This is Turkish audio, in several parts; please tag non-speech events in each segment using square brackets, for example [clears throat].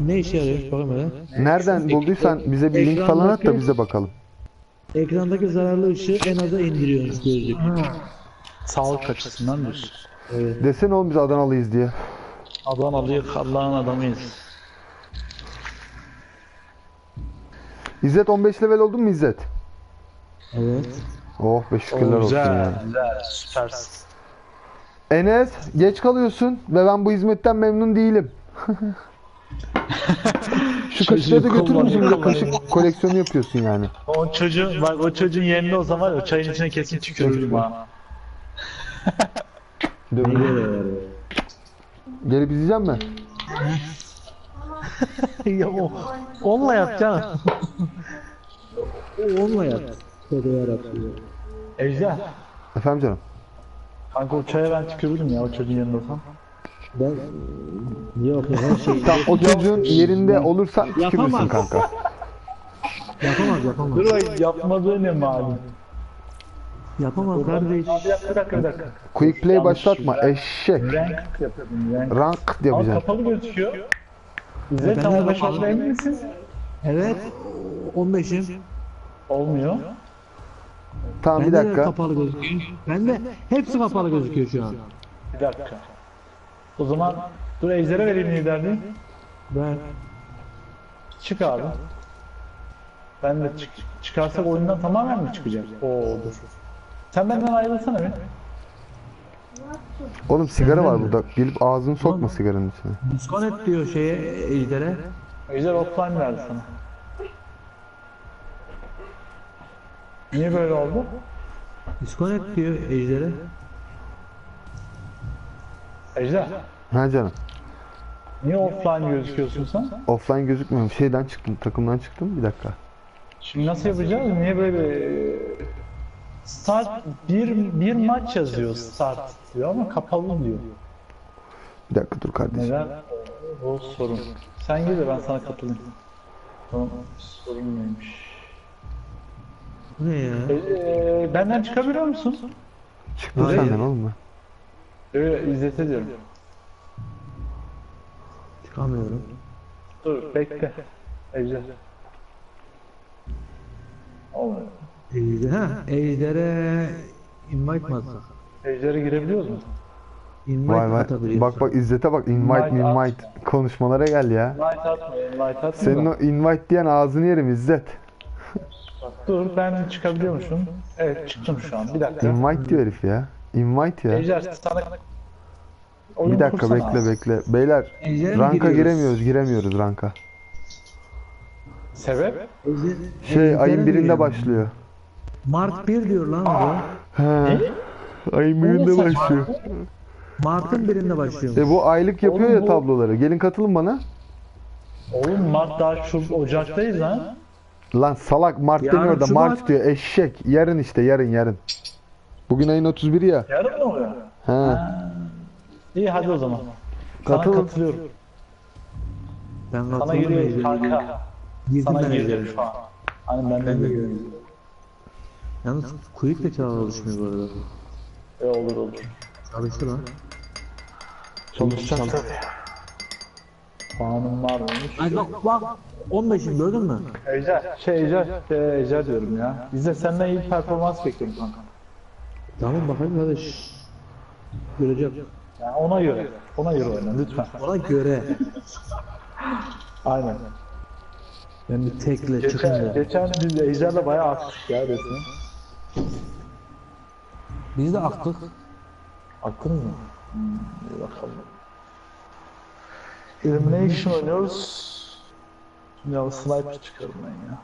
Ne işe yarıyor? Bakayım hele. Nereden bulduysan bize bir link falan at da biz de bakalım. Ekrandaki zararlı ışığı en aza indiriyormuş gözlük. Sağlık açısından diyorsun. Evet. Desene oğlum biz Adanalıyız diye. Adanalıyız, Allah'ın adamıyız. İzzet 15 level oldun mu İzzet? Evet. Oh be şükürler Oo, olsun güzel, ya. güzel, süpersin. Enes geç kalıyorsun ve ben bu hizmetten memnun değilim. [laughs] [laughs] Şu kaşıkları da götürür müsün? Bir de kaşık koleksiyonu yapıyorsun yani. O çocuğun, bak o çocuğun yerinde o zaman o çayın içine kesin tükürürdüm ha. Görüyorlar? Gelip izleyecek mi? [laughs] ya o, onunla yapacaksın. [laughs] O onunla yap. Tövbe yarabbim. Ejder. Efendim canım. Kanka o çaya ben tükürürdüm ya o çocuğun yerinde olsam. Ben yok her şey Tamam o çocuğun yerinde olursan tükürürsün Yapamaz. kanka. yapamaz yapamaz. Dur bak yapmadığı ne malum. Yapamaz kardeş. Bir dakika, bir dakika, bir dakika. Quick play başlatma eşek. Rank yapıyordum, rank. Rank Ama yapacaksın. kapalı gözüküyor. İzzet Ben de 15 kapalı. olduğuna emin misin? Evet. 15'im. Olmuyor. Tamam bir Bende de dakika. kapalı gözüküyor. Bende hepsi kapalı gözüküyor şu an. Bir dakika. O zaman dur Ejder'e vereyim liderliği. Ben Çık abi. Ben de çık çıkarsak oyundan tamamen mi çıkacak? Oo dur. Sen benden ayrılsana bir. Oğlum sigara var burada. Gelip ağzını sokma sigaranın içine. disconnect diyor şeye Ejder'e. Ejder offline verdi sana. Niye böyle oldu? Disconnect diyor Ejder'e. Ejder, Ha canım. niye offline gözüküyorsun sen? Offline gözükmüyorum. Şeyden çıktım. Takımdan çıktım. Bir dakika. Şimdi nasıl yapacağız? Niye böyle start bir bir maç yazıyor start diyor ama kapalı diyor. Bir dakika dur kardeşim. Neden? O sorun. Sen gel de ben sana katılayım. Tamam, sorun neymiş? Bu ne ya? Ee, benden çıkabiliyor musun? Hayır. senden oğlum ben. Öyle İzzet ediyorum. Çıkamıyorum. Dur bekle. Ejder. Olmuyor. Ejder, ha, Ejder'e invite mi atsak? Ejder'e girebiliyoruz mu? Invite Vay vay. atabiliyorsun. Bak bak İzzet'e bak. Invite Invite at. invite. Konuşmalara gel ya. Invite atma, invite atma. Senin da. o invite diyen ağzını yerim İzzet. Dur ben çıkabiliyormuşum. Evet çıktım şu an. Bir dakika. Invite diyor herif ya. Invite ya. Ejder sana... Oyun Bir dakika kursana bekle abi. bekle. Beyler Ejder'e mi ranka giriyoruz? giremiyoruz. Giremiyoruz ranka. Sebep? Ejder- Şey Ejder'e ayın mi birinde giriyoruz? başlıyor. Mart 1 diyor lan bu. He. Ayın birinde saçma. başlıyor. Mart'ın birinde başlıyor. E bu aylık yapıyor Oğlum ya bu- tabloları. Gelin katılın bana. Oğlum Mart daha şu Ocak'tayız lan. Lan salak Mart Yarın demiyor da Şubat. Mart diyor. Eşek. Yarın işte yarın yarın. Bugün ayın 31 ya. Yarın mı oluyor? He. İyi hadi o zaman. Sana katılıyorum. Ben Sana Ejder'e. kanka. Girdim Sana ben şu an. Hani ben de Ben de giriyorum. Yalnız quick de çalışmıyor bu arada. E olur olur. Çalıştı lan. Çalışacak tabii. Puanım var mıymış? Ay bak bak. 15'im gördün mü? Ejder. Şey Ejder. Şey, Ejder diyorum ya. Biz de senden iyi performans bekliyoruz kanka. Tamam bakalım kardeş. Göreceğim. Yani ona göre. Ona göre oyna lütfen. Ona göre. Aynen. Ben bir tekle Geçen, çıkınca. geçen biz Ejder'le bayağı attık ya resmi. Biz de aktık. Aklın mı? Hmm, iyi bakalım. Elimination oynuyoruz. Ya sniper çıkarım ben ya.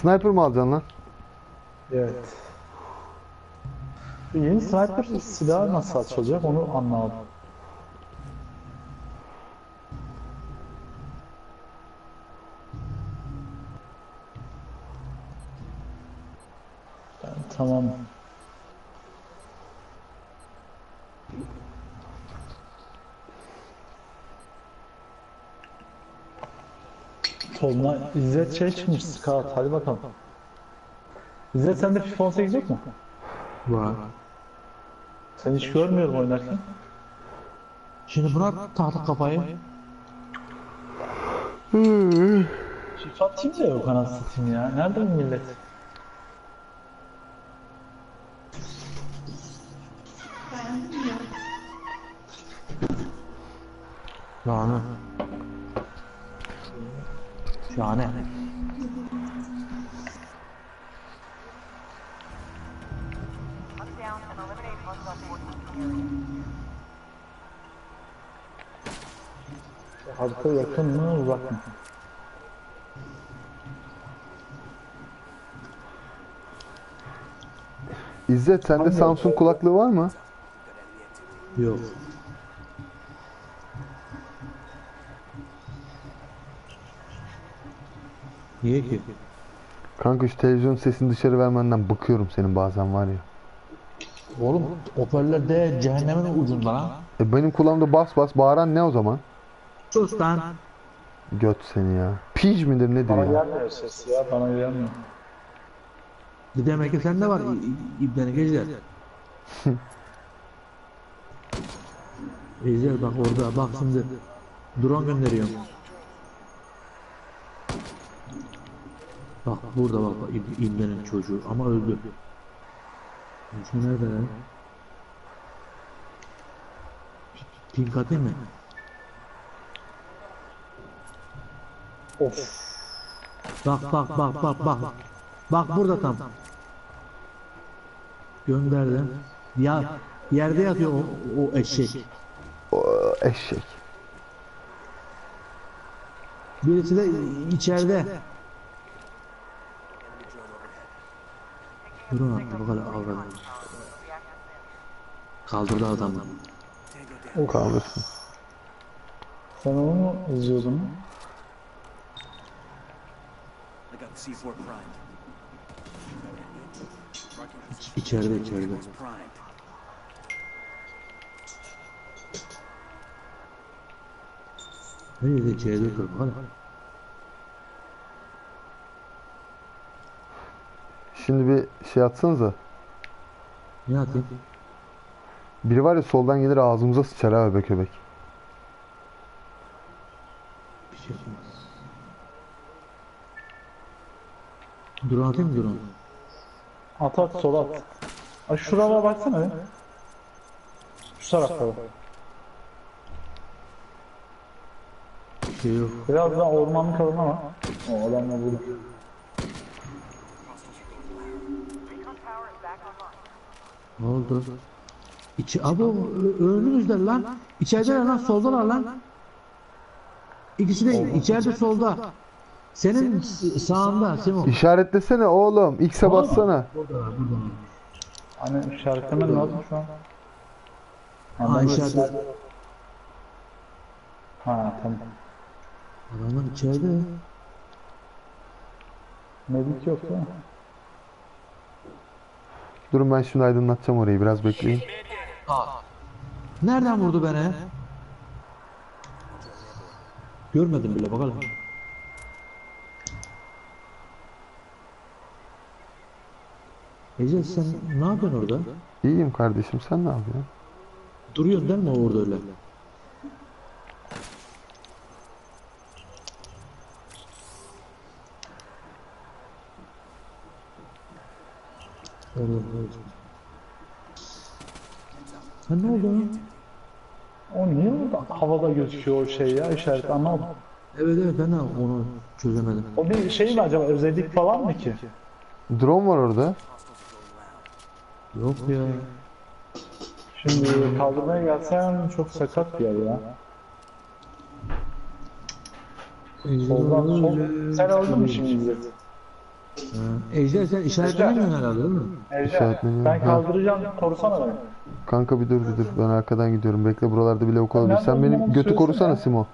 Sniper mı alacaksın lan? Evet. Yeni sniper silahı nasıl açılacak onu anlamadım. Ben tamam. Soluna İzzet şey çıkmış Scout. Hadi bakalım. İzzet sende FIFA 18 yok mu? Var. Seni hiç görmüyorum oynarken. Şimdi bırak tahta kafayı. FIFA Team de yok anasını satayım ya. Nerede bu millet? Şahane. Area. Harita yakın mı uzak mı? İzzet sende Samsung kulaklığı var mı? Yok. Niye ki? Kanka şu televizyon sesini dışarı vermenden bıkıyorum senin bazen var ya. Oğlum hoparlör de cehennemin ucunda lan. E benim kulağımda bas bas bağıran ne o zaman? Sus lan. Göt seni ya. Pij midir nedir Bana ya? gelmiyor ses ya. Bana gelmiyor. Demek ki sende var İ- İ- İbnenin geceler. Ejder bak orada bak şimdi. Drone gönderiyorum. Bak burada bak, İb- İbnenin çocuğu ama öldü. Şu nerede lan? Pink atayım mı? Of. Bak bak bak bak bak. Bak burada tam. Gönderdim. Ya yerde yatıyor o, o eşek. O, eşek. Birisi de içeride. Durun abi bakalım avradım. Kaldırdı adamı. Kaldırsın. Sen onu mu izliyordun? I got the C4 primed. İçeride içeride. Nerede içeride dur bakalım. Şimdi bir şey atsanıza. Ne atayım? Biri var ya soldan gelir ağzımıza sıçar ha öbek öbek. Bir şey yapmaz. Drone atayım mı drone? At at sola at. Ay şuraya baksana be. Şu tarafta bak. Bir şey yok. Biraz daha ormanlık alan ama. O adamla burada. Ne oldu? İçi, abi önümüzde lan. İçerideler lan soldalar lan. İkisi de içeride solda. Senin sağında Simon. İşaretlesene oğlum. X'e bassana. Hani işaretlemen lazım şu an. Ha içeride. Ha tamam. Adamlar içeride. Medik yok değil mi? Durun ben şimdi aydınlatacağım orayı. Biraz bekleyin. Nereden vurdu beni? Görmedim bile bakalım. Ece sen ne yapıyorsun orada? İyiyim kardeşim. Sen ne yapıyorsun? Duruyorsun değil mi orada öyle? Ha ne oldu lan? O niye orada havada gözüküyor o şey ya işaret anlamadım. Evet evet ben de onu çözemedim. O bir şey mi acaba özellik falan mı ki? Drone var orada. Yok ya. Şimdi kaldırmaya gelsen çok sakat bir yer ya. Soldan sol. Sen öldün mü şimdi? Ha, Ejder sen işaretlemiyorsun herhalde değil mi? Ejder, İşaretleniyor. ben Ha. kaldıracağım korusana beni. Kanka bir dur bir dur. Ben arkadan gidiyorum. Bekle buralarda bile ok olabilir. Nerede Sen benim götü söylesene korusana ya. Simo.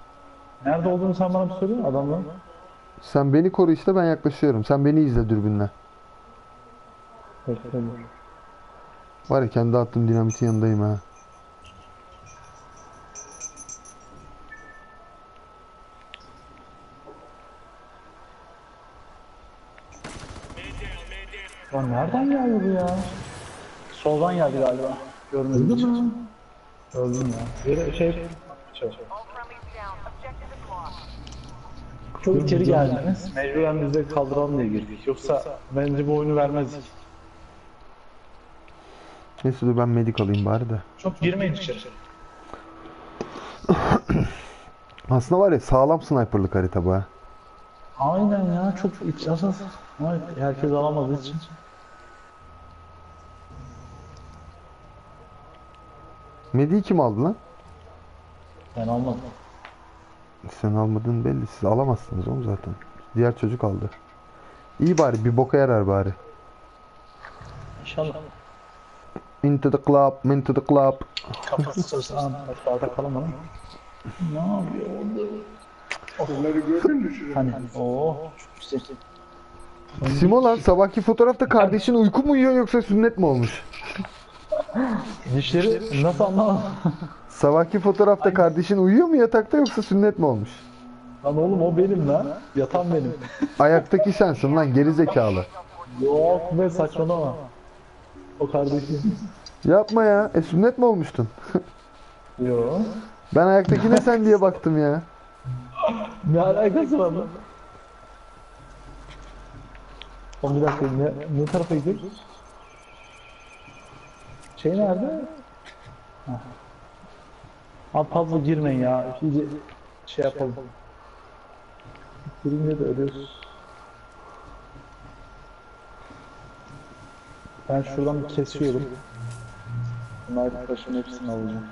Nerede olduğunu sen bana bir söyle adamla. Sen beni koru işte ben yaklaşıyorum. Sen beni izle dürbünle. Bekle. Var ya kendi attığım dinamitin yanındayım ha. Lan nereden geldi bu ya? Soldan geldi galiba. Görmedim. Öldü mü? Öldüm ya. Bir şey... şey. Çok içeri geldiniz. Mecburen biz de kaldıralım diye girdik. Yoksa bence bu oyunu vermezdik. Neyse dur ben medik alayım bari de. Çok girmeyin içeri. [clears throat] Aslında var ya sağlam sniperlık harita bu ha. Aynen ya çok asas. Ama herkes alamadığı için. Medi'yi kim aldı lan? Ben almadım. Sen almadığın belli. Siz alamazsınız oğlum zaten. Diğer çocuk aldı. İyi bari bir boka yarar bari. İnşallah. Into the club, into the club. Kafası çalışan barda kalamadım. Ne yapıyor orada? Bunları gördün mü şurada? Hani o çok güzel. Simo lan sabahki fotoğrafta kardeşin uyku mu uyuyor yoksa sünnet mi olmuş? Dişleri nasıl anlamadım? Sabahki fotoğrafta kardeşin uyuyor mu yatakta yoksa sünnet mi olmuş? Lan oğlum o benim lan. Yatan benim. Ayaktaki sensin lan geri zekalı. Yok be saçmalama. O kardeşim. Yapma ya. E sünnet mi olmuştun? Yok. Ben ayaktakine sen diye baktım ya. Ne alakası var lan? Oğlum bir dakika ne, ne tarafa gidiyoruz? Şey nerede? Hah. Abi fazla girmeyin ya. İyice şey yapalım. Girince de ölüyoruz. Ben şuradan bir kesiyorum. Bunlar taşın hepsini alacağım.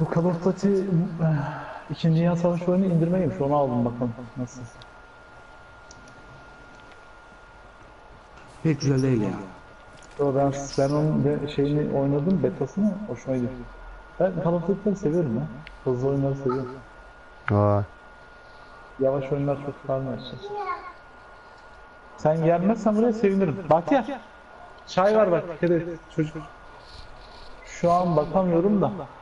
Bu Call of Duty eh, İkinci Dünya Savaşı oyunu indirmeymiş. Onu aldım bakalım nasıl. Pek güzel değil ya. Yo, ben, ben onun de şeyini oynadım, betasını hoşuma gidiyor. Ben Call of Duty'leri seviyorum ya. Hızlı oyunları seviyorum. Vay. Yavaş oyunlar çok sarmıyor. Sen gelmezsen buraya sevinirim. Bahtiyar. Çay var bak. Çocuk. Şu an bakamıyorum da.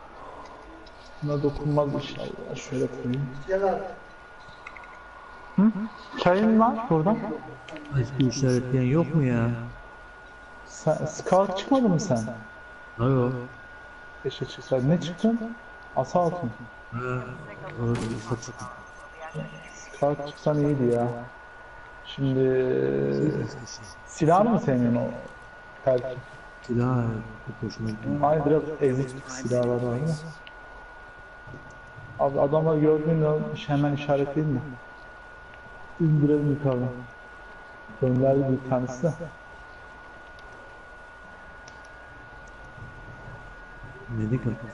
Buna dokunmaz inşallah. Şöyle koyayım. Hı? Çayın var buradan. Eski işaretleyen yok mu ya? Sen, Scout çıkmadı mı sen? Hayır. Keşke çıksaydı. Ne çıktın? Asa altın. Scout çıksan iyiydi ya. Şimdi silah mı sevmiyorsun o? Belki. Silah. Hayır biraz ezik silahlar var ama. Abi adamlar gördüğünde hemen işaretleyin mi? İndirelim yukarıdan. Gönderdi bir tanesi de. Medik attı.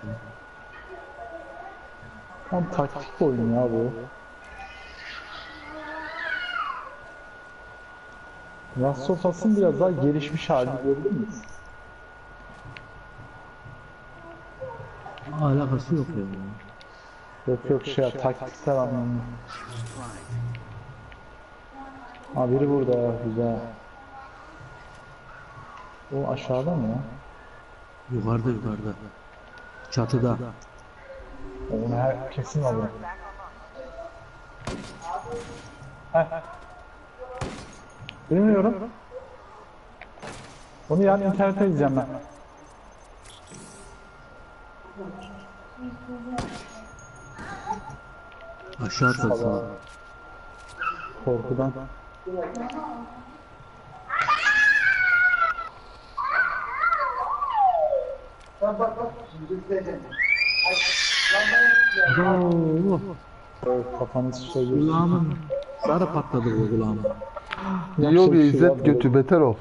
Tam taktik oyun ya bu. Last of Us'ın biraz daha gelişmiş halini gördün mü? Alakası yok ya. Yok yok şey taktiksel anlamda. Ha biri burada güzel. O aşağıda mı ya? Yukarıda yukarıda. Çatıda. Onu her kesin alıyor. Heh. Bilmiyorum. Onu yani internette izleyeceğim ben. Aşağı atılsın. Korkudan. Oo, Evet, kafanı söylüyorsun. kulağımın sarı patladı bu kulağıma. İyi oluyor şey İzzet götü beter ol.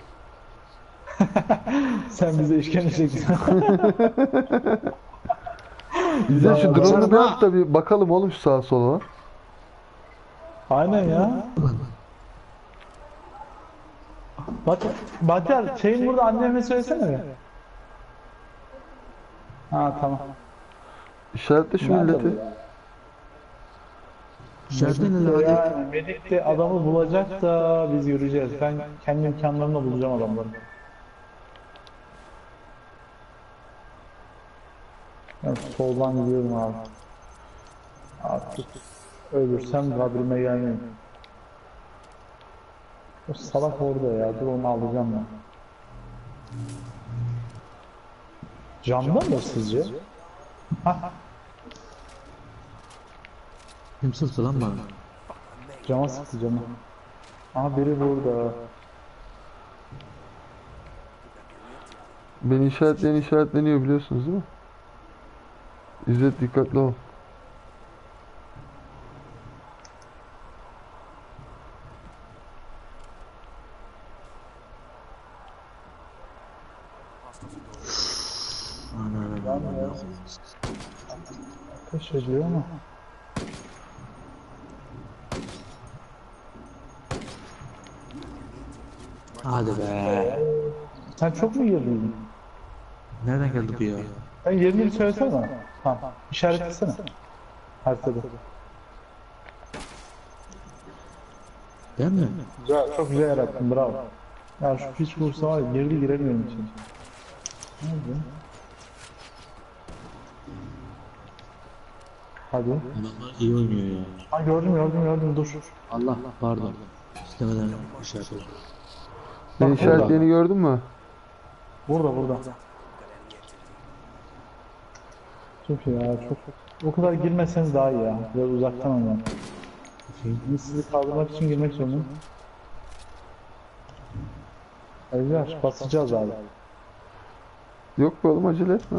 [laughs] Sen bize işkence çektin. [laughs] İzzet şu Ya, drone'u bir at da bir bakalım oğlum şu sağa sola. Aynen ya. Bak, Bahtiyar şeyin burada anneme söylesene be. Ha tamam. İşaretle şu Nerede milleti. bu? Ne lan? Yani Medik de adamı bulacak da biz yürüyeceğiz. Ben kendi imkanlarımla bulacağım adamları. Ben soldan gidiyorum abi. Artık ölürsem kabrime gelmeyeyim. O salak orada ya. Dur onu alacağım ben. Camda mı sizce? [laughs] Hah, Kim sıktı lan bana? cama sıktı cama. Aha biri burada. Beni işaretleyen işaretleniyor biliyorsunuz değil mi? İzzet dikkatli ol. Ediyor ama. Hadi be. Sen çok mu girdin? Nereden geldi bu ya? Sen yerini bir söylesene. Tamam. İşaretlesene. Haritada. Değil mi? Güzel, çok güzel yarattın. Bravo. Ya şu piç vursa var ya girdi giremiyorum için. Nerede? Hadi. Adamlar iyi oynuyor ya. Ha gördüm gördüm gördüm dur. Allah pardon. İstemeden işaret oldu. İşaretleyeni gördün mü? Burada burada. Çok iyi ya çok. O kadar girmeseniz daha iyi ya. Biraz uzaktan oynayın. Şimdi sizi kaldırmak için girmek zorundayım. Ayrıca basacağız abi. Yok be oğlum acele etme.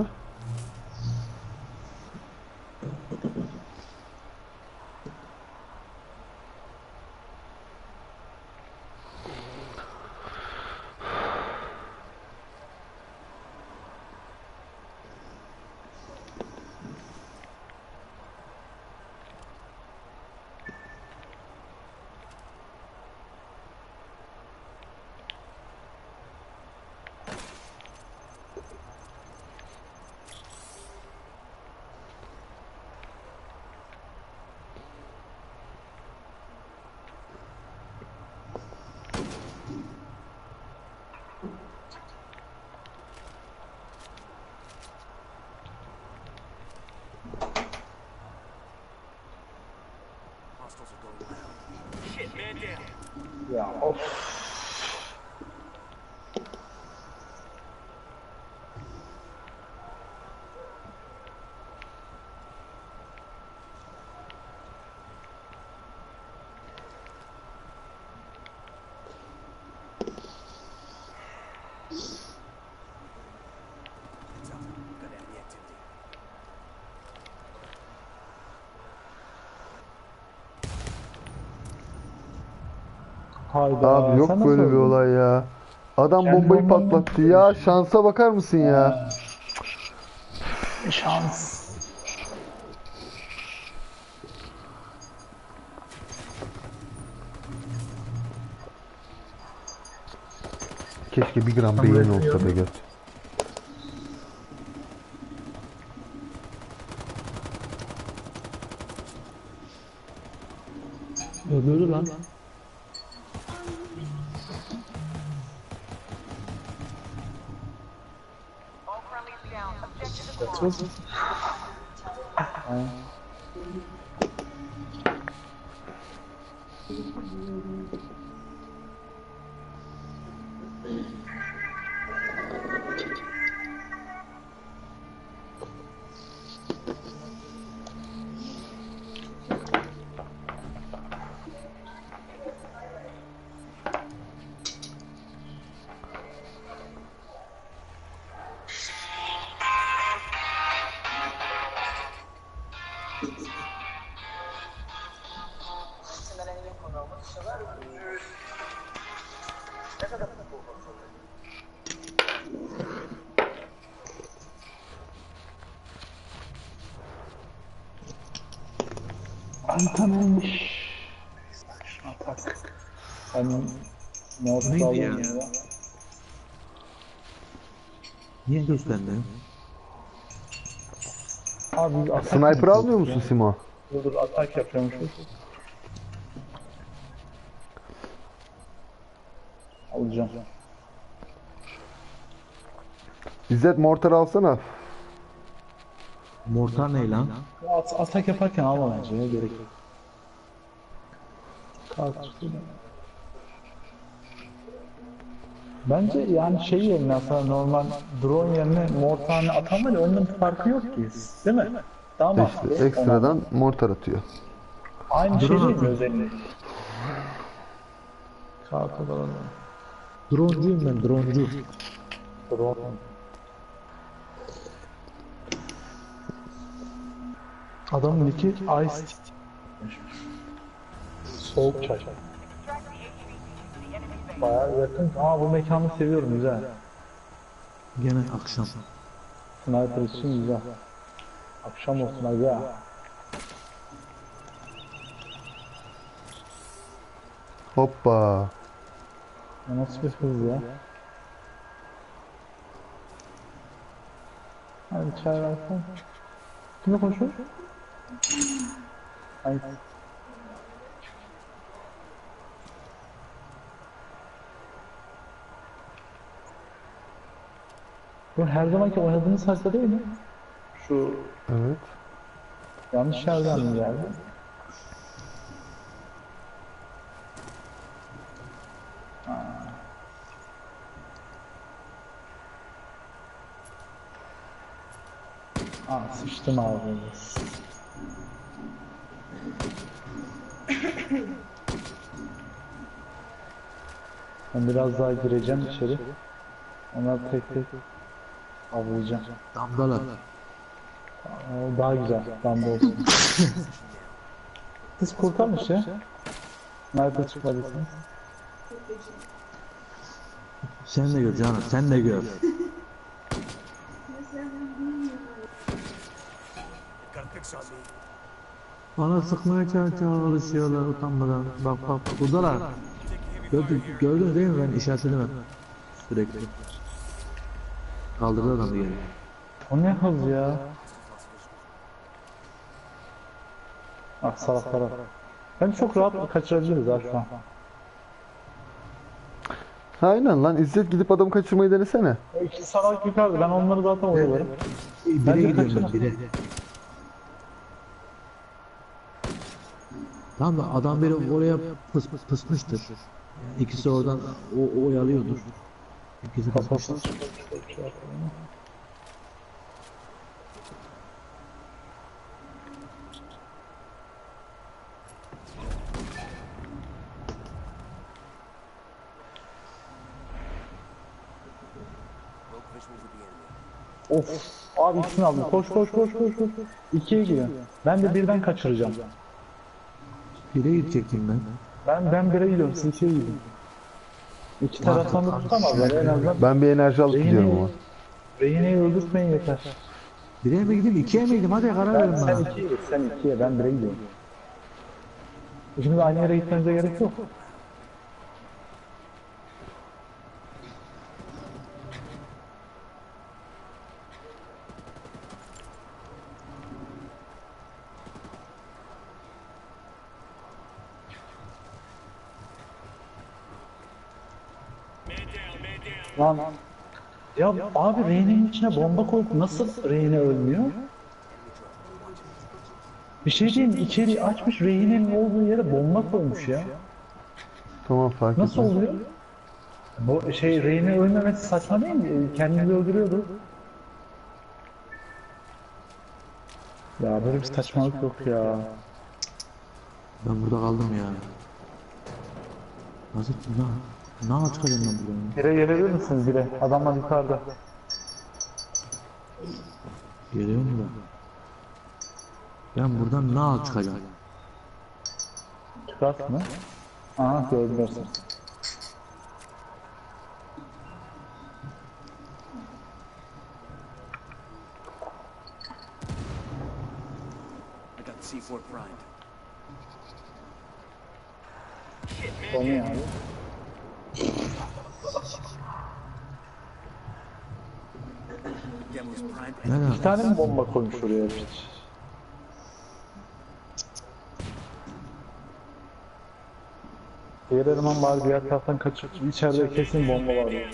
Hostiles are going down. Ya of. It's out. Got enemy activity. Hayda. Abi yok sen böyle bir olay ya. Adam Kendi bombayı patlattı ya. Şansa bakar mısın ya? Şans. Keşke bir gram beyin olsa be göt. Öldürdü lan. All 行行行 Ne oldu Neydi ya? ya? Niye göstermiyor? Abi biz atak Sniper yapıyoruz almıyor ya. musun Simo? Dur dur atak yapıyormuşuz. Alacağım. İzzet mortar alsana. Mortar ne lan? At, atak yaparken alma bence ya gerek yok. Kalk. Bence yani şey yerine aslında normal drone yerine mortarını atan var ya bir farkı yok ki. Değil mi? Daha mı? İşte ekstradan mortar atıyor. Aynı şey değil mi özelliği? Kartı da alalım. Droncuyum ben droncu. Drone. Adamın iki ice soğuk çay. Bayağı yakın. Aa bu mekanı seviyorum güzel. Gene akşam. Sniper için güzel. Akşam olsun hadi ya. Hoppa. Ya Nasıl bir hız ya? Hadi çay versene. Kime koşuyor? Ay. Bu her zamanki oynadığımız harita değil mi? Şu Evet. yanlış yerden mi geldi? Aa sıçtım abi. Ben biraz daha gireceğim içeri. Onları tek tek avlayacağım. Damdalar. O daha güzel. Damla olsun. Siz kurtarmış ya. Nerede çıkmadıysanız. Sen de gör canım sen de gör. Bana sıkmaya çal- çalışıyorlar utanmadan. Bak bak buradalar. Gördün, gördün değil mi ben işaretledim hep. Sürekli. Kaldırdı adamı geri. O ne hız ya? Ah salak salak. Ben çok rahat kaçırabiliriz ha şu an. Aynen lan İzzet gidip adamı kaçırmayı denesene. O iki salak yukarıda ben onları zaten oyalarım. Bire Bence gidiyorum ben bire. Tamam da adam biri oraya pıs pıs pısmıştır. İkisi oradan o, oyalıyordur. Of the enemy. Of. Abi ikisini aldım. Koş koş koş koş koş. İkiye girin. Ben de birden kaçıracağım. Bire gidecektim ben. Ben ben bire gidiyorum. Siz ikiye gidin. İki taraftan da tutamazlar en azından. Ben bir enerji alıp gidiyorum ama. Rehineyi, öldürtmeyin yeter. Bire mi gideyim ikiye mi gideyim hadi karar verin Ben, sen bana. ikiye. Sen ikiye. Ben bire gidiyorum. İkimiz aynı yere gitmemize gerek yok. Lan ya abi reynenin içine bomba koyup nasıl reyne ölmüyor? Bir şey diyeyim içeri açmış rehinenin olduğu yere bomba koymuş ya. Tamam fark Nasıl etmez. oluyor? Bu şey rehine ölmemesi saçma değil mi? Kendini öldürüyordu. Ya böyle bir saçmalık yok ya. Ben burada kaldım ya. Nasıl ne? Ne çıkacağım ben buradan? Bire gelebilir misiniz bire? Adamlar yukarıda. Geliyorum da. Ben buradan ne al çıkacağım? Çıkart mı? Aha gördüler seni. I got the C4 primed. O ne abi? Demo's primed. Ne Bir tane mi bomba koymuş oraya? Diğer eleman bari diğer taraftan kaçıp içeride kesin bomba var. Yani.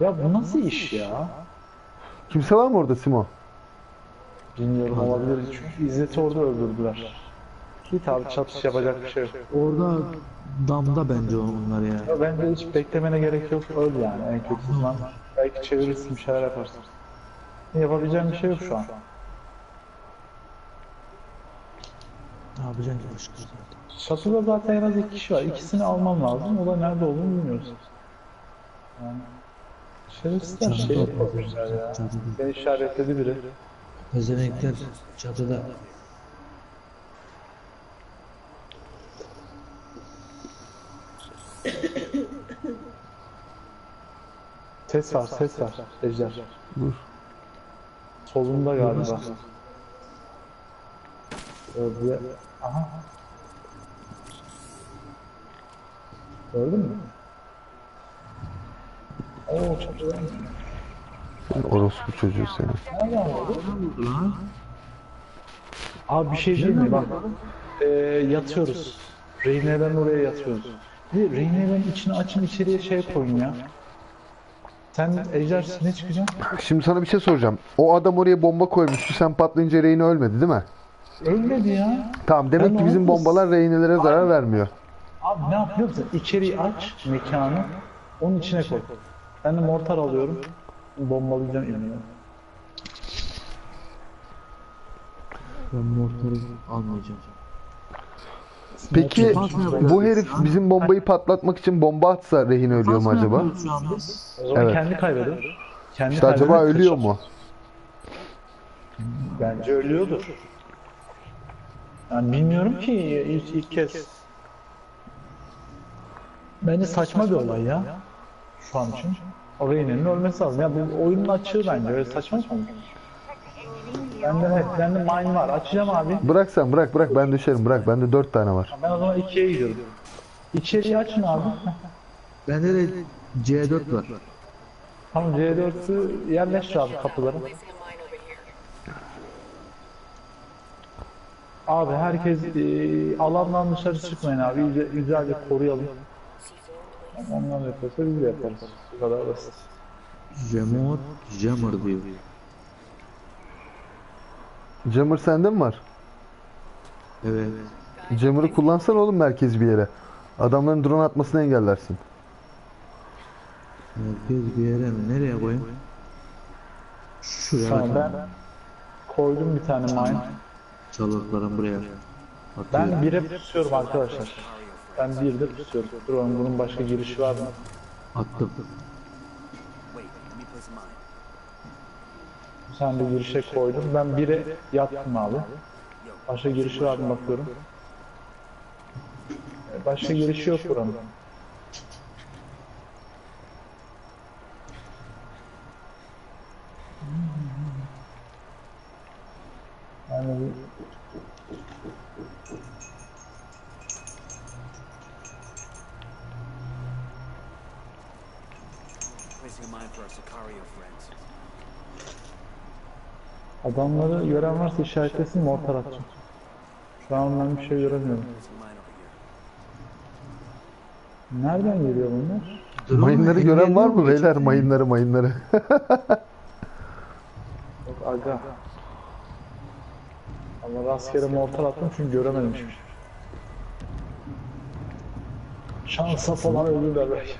Ya bu nasıl iş ya? Kimse var mı orada Simo? Bilmiyorum olabilir çünkü İzzet'i orada öldürdüler. Git abi çatış yapacak bir şey yok. Orada damda bence onlar ya. Ya bence hiç beklemene gerek yok. Öl yani en kötüsünden. Belki çevirirsin bir şeyler yaparsın. Yapabileceğim bir şey yok şu an. Ne yapacaksın ki zaten. Çatıda zaten en az iki kişi var. İkisini almam lazım. O da nerede olduğunu bilmiyoruz. Yani şerefsizler şey yapmışlar ya. Beni işaretledi biri. Pezevenkler çatıda. Ses var, ses var. Ejder. Dur. Solunda galiba. Orada. Aha. Gördün mü? Oo çok güzel. Orospu çocuğu seni. Abi bir şey değil mi? Bak. Ee, yatıyoruz. Rehinelerin oraya yatıyoruz. Bir rehinelerin içini açın içeriye şey koyun ya. Sen Ejder ne çıkacaksın? Şimdi sana bir şey soracağım. O adam oraya bomba koymuştu. Sen patlayınca reyni ölmedi değil mi? Ölmedi ya. Tamam demek Ben ki bizim olmaz. bombalar rehinelere zarar vermiyor. Abi ne yapıyor musun? İçeriği aç mekanı. Onun içine koy. Ben de mortar alıyorum. Bombalayacağım yani. Ben mortarı almayacağım. Peki bu herif bizim bombayı patlatmak için bomba atsa rehin ölüyor mu acaba? O zaman Evet. kendi kaybeder. Kendi İşte acaba ölüyor mu? Bence ölüyordur. Yani bilmiyorum ki ilk, ilk kez. Bence saçma bir olay ya. Şu an için. O Reyne'nin ölmesi lazım. Ya bu oyunun açığı bence. Öyle saçma mı? Bende evet, bende mine var. Açacağım abi. Bırak sen bırak bırak ben düşerim bırak bende dört tane var. Ben o zaman ikiye gidiyorum. İçeriği açın abi. Bende de C4 var. Tamam C4'ü yerleştir abi kapıları. Abi herkes e, alandan dışarı çıkmayın abi. Güzel, güzelce koruyalım. Onlar yapıyorsa biz de yaparız. Bu kadar basit. Jammer, Jammer diyor. Jammer sende mi var? Evet. Jammer'ı kullansan oğlum merkez bir yere. Adamların drone atmasını engellersin. Merkez bir yere mi? Nereye koyayım? Şuraya bak. ben koydum bir tane mine. Çalıklarım buraya. Ben Atıyor. bire pusuyorum arkadaşlar. Ben bir de pusuyorum. Dur oğlum bunun başka girişi var mı? Attım. Wait, let me place mine. Sen de girişe koydum. Ben bire yattım abi. Başka girişi var mı bakıyorum. Başka girişi yok buranın. Yani friends. Adamları gören varsa işaretlesin mortar atacağım. Şu an ben bir şey göremiyorum. Nereden geliyor bunlar? Mayınları gören var mı beyler? Mayınları mayınları. Yok aga. Ama rastgele mortar attım çünkü göremedim hiçbir şey. Şansa falan ölürler belki.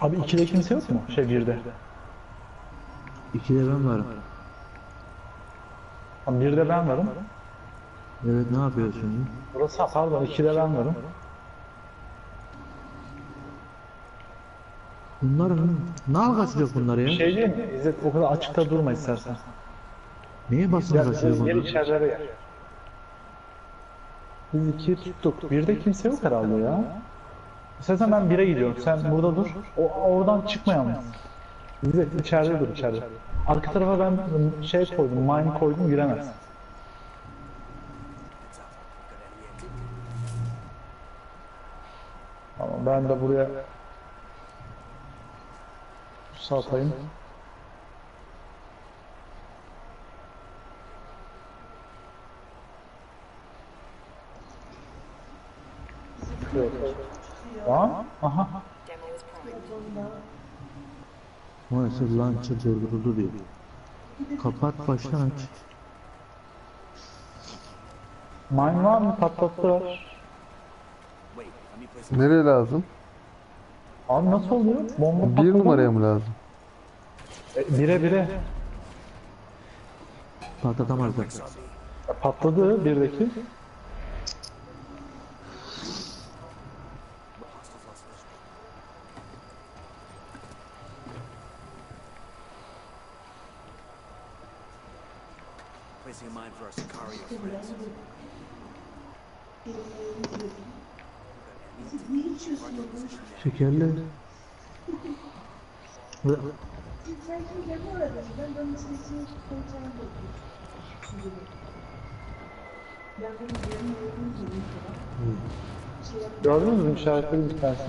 Abi ikide kimse yok mu? Şey birde. İkide ben varım. Abi birde ben varım. Evet ne yapıyorsun şimdi? Burası pardon ikide ben varım. Bunların ne alakası yok bunlar ya? Şey değil mi? İzzet o kadar açıkta durma istersen. Neye basın Gel, kaçıyor gel, gel bunlar? içerilere gel. Biz ikiyi tuttuk. Birde kimse yok herhalde ya. İstersen ben bire gidiyorum. Sen burada dur. O, oradan çıkmayalım. İzzet içeride dur içeride. Arka tarafa ben şey koydum, mine koydum giremez. Tamam ben de buraya satayım. Yok. Aa, aha. Maalesef launcher durduruldu diyor. Kapat baştan aç. Mine var mı? Patlattılar. Nereye lazım? Abi nasıl oluyor? Bomba Bir numaraya mı? mı lazım? E, Bire bire. Patlatamazlar. E, Patladı birdeki. hostiles lost vision. Placing a mine for our Sicario friends. Şekerli. Ve- Gördünüz mü işaretleri bir tanesi?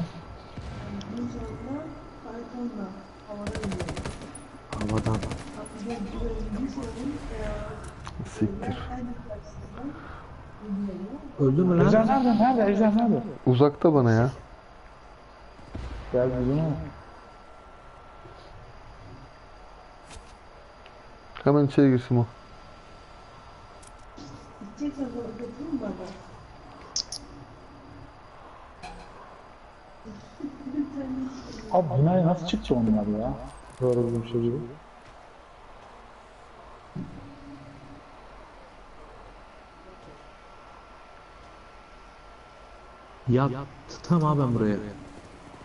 Havadan. Siktir. Öldü mü Ejder lan? nerede? Nerede? Ejder nerede? Uzakta bana ya. Gel bizim ama. Hemen içeri girsin o. Abi binaya nasıl çıktı onlar ya? Böyle bir şey gibi. Yat. Tamam ben buraya.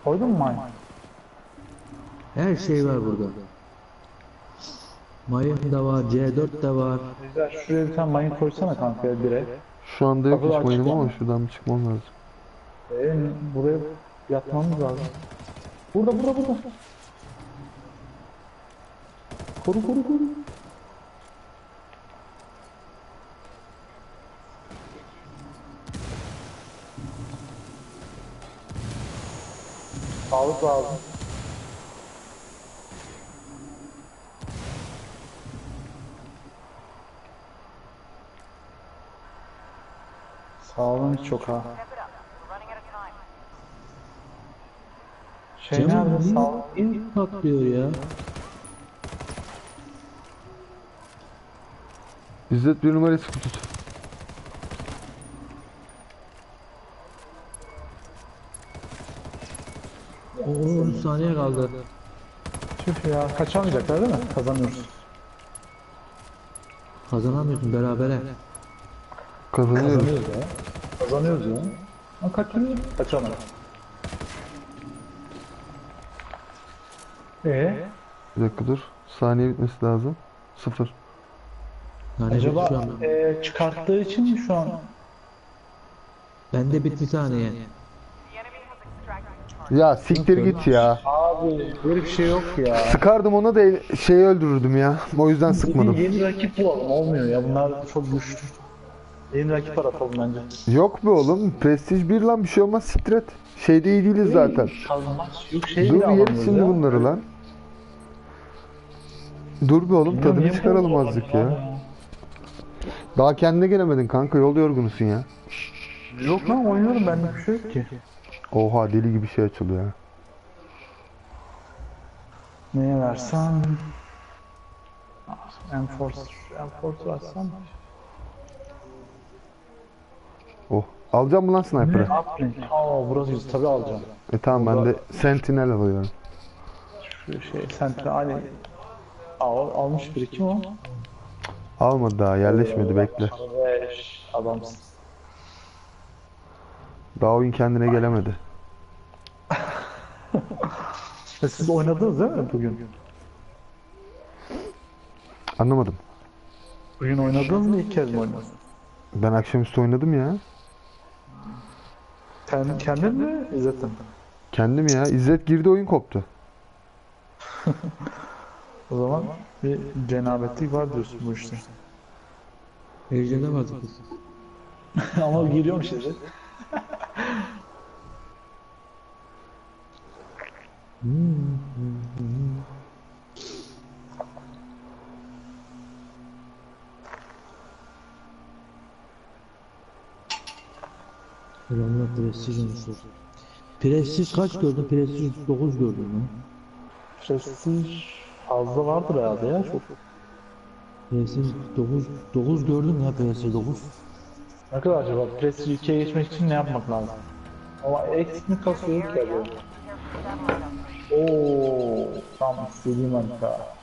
Koydun mu mine? Her şey var burada. Mayın da var, C4 de var. Ejder şuraya bir tane mine koysana kanka ya bire. Şu anda yok Kapılar hiç mayınım açık ama ama. şuradan bir çıkmam lazım. Ee, buraya yatmamız lazım. Burada burada burada. Koru koru koru. Sağlık lazım. Sağlığınız çok ha. Şey Cemal nerede? niye, Sağlık. niye patlıyor ya? İzzet bir numarayı sıkı tut. O 13 saniye kaldı. Tüh ya kaçamayacaklar değil mi? Kazanıyoruz. Kazanamıyorsun berabere. Kazanıyoruz. Kazanıyoruz ya. Kazanıyoruz ya. Ama kaçırıyor. Kaçamadık. Ee, Bir dakika dur. Saniye bitmesi lazım. Sıfır. Yani acaba şu an ben- e, çıkarttığı için mi şu an? bende bitti saniye. The enemy has extracted the target. Ya siktir git ya. Abi böyle bir şey yok ya. Sıkardım ona da el- şeyi öldürürdüm ya. O yüzden sıkmadım. Yeni rakip bulalım. Olmuyor ya. Bunlar çok güçlü. Yeni rakip aratalım bence. Yok be oğlum. Prestij bir lan bir şey olmaz siktir et. Şeyde iyi değiliz zaten. Kalmaz. Yok şey Dur bile yeriz alamıyoruz şimdi ya. bunları lan. Dur be oğlum tadını çıkaralım azıcık ya. Daha kendine gelemedin kanka yol yorgunusun ya. Yok lan oynuyorum bende bir şey yok ki. Oha deli gibi şey açılıyor ya. Neye versem? Enforce, Enforce versem. Oh. Alacağım mı lan sniper'ı? Uplink. Aa burası yüz tabi alacağım. E tamam ben de Sentinel alıyorum. Şu şey Sentinel Al, almış biri kim o? Almadı daha yerleşmedi bekle. Beş adamsın. Daha oyun kendine gelemedi. E, [laughs] siz oynadınız değil mi bugün? Anlamadım. Bugün oynadın mı ilk kez mi oynadın? Ben akşamüstü oynadım ya. Sen kendin mi İzzet'in? Kendim ya. İzzet girdi oyun koptu. [laughs] O zaman bir cenabetlik var diyorsun bu işte. Ejder'de vardı kız. Ama giriyormuş İzzet. Adamlar prestij olmuşlar. Prestij kaç gördün? Prestij 9 gördün mü? Prestij fazla vardır herhalde ya çok. PS 9 9 gördüm ya PS 9. Ne kadar acaba? Press 2'ye geçmek için ne yapmak lazım? Ama X mi kasıyor ki acaba? Ooo, tam istediğim harita.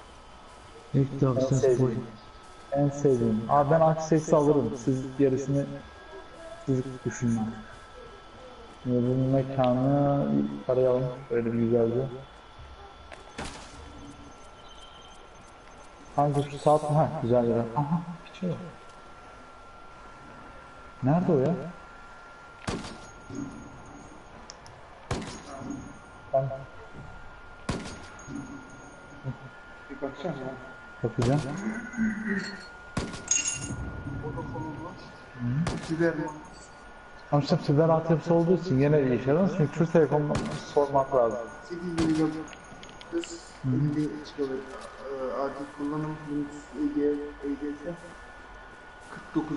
Ekte En Access. Point. En sevdiğim. Abi ben Access'i alırım. Siz gerisini siz düşünün. Şimdi bu mekanı arayalım. Böyle bir güzelce. Hangi şu saat mi? Ha güzel yer. Aha yok. Nerede o ya? Ben Bir baksana ya. bakacağım. Siber Ama işte siber altyapısı olduğu için yine iyi şeyler. Çünkü Türk Telekom'dan sormak lazım. 8 milyon hız 50 GB e, acil kullanım EG, EGS 49.90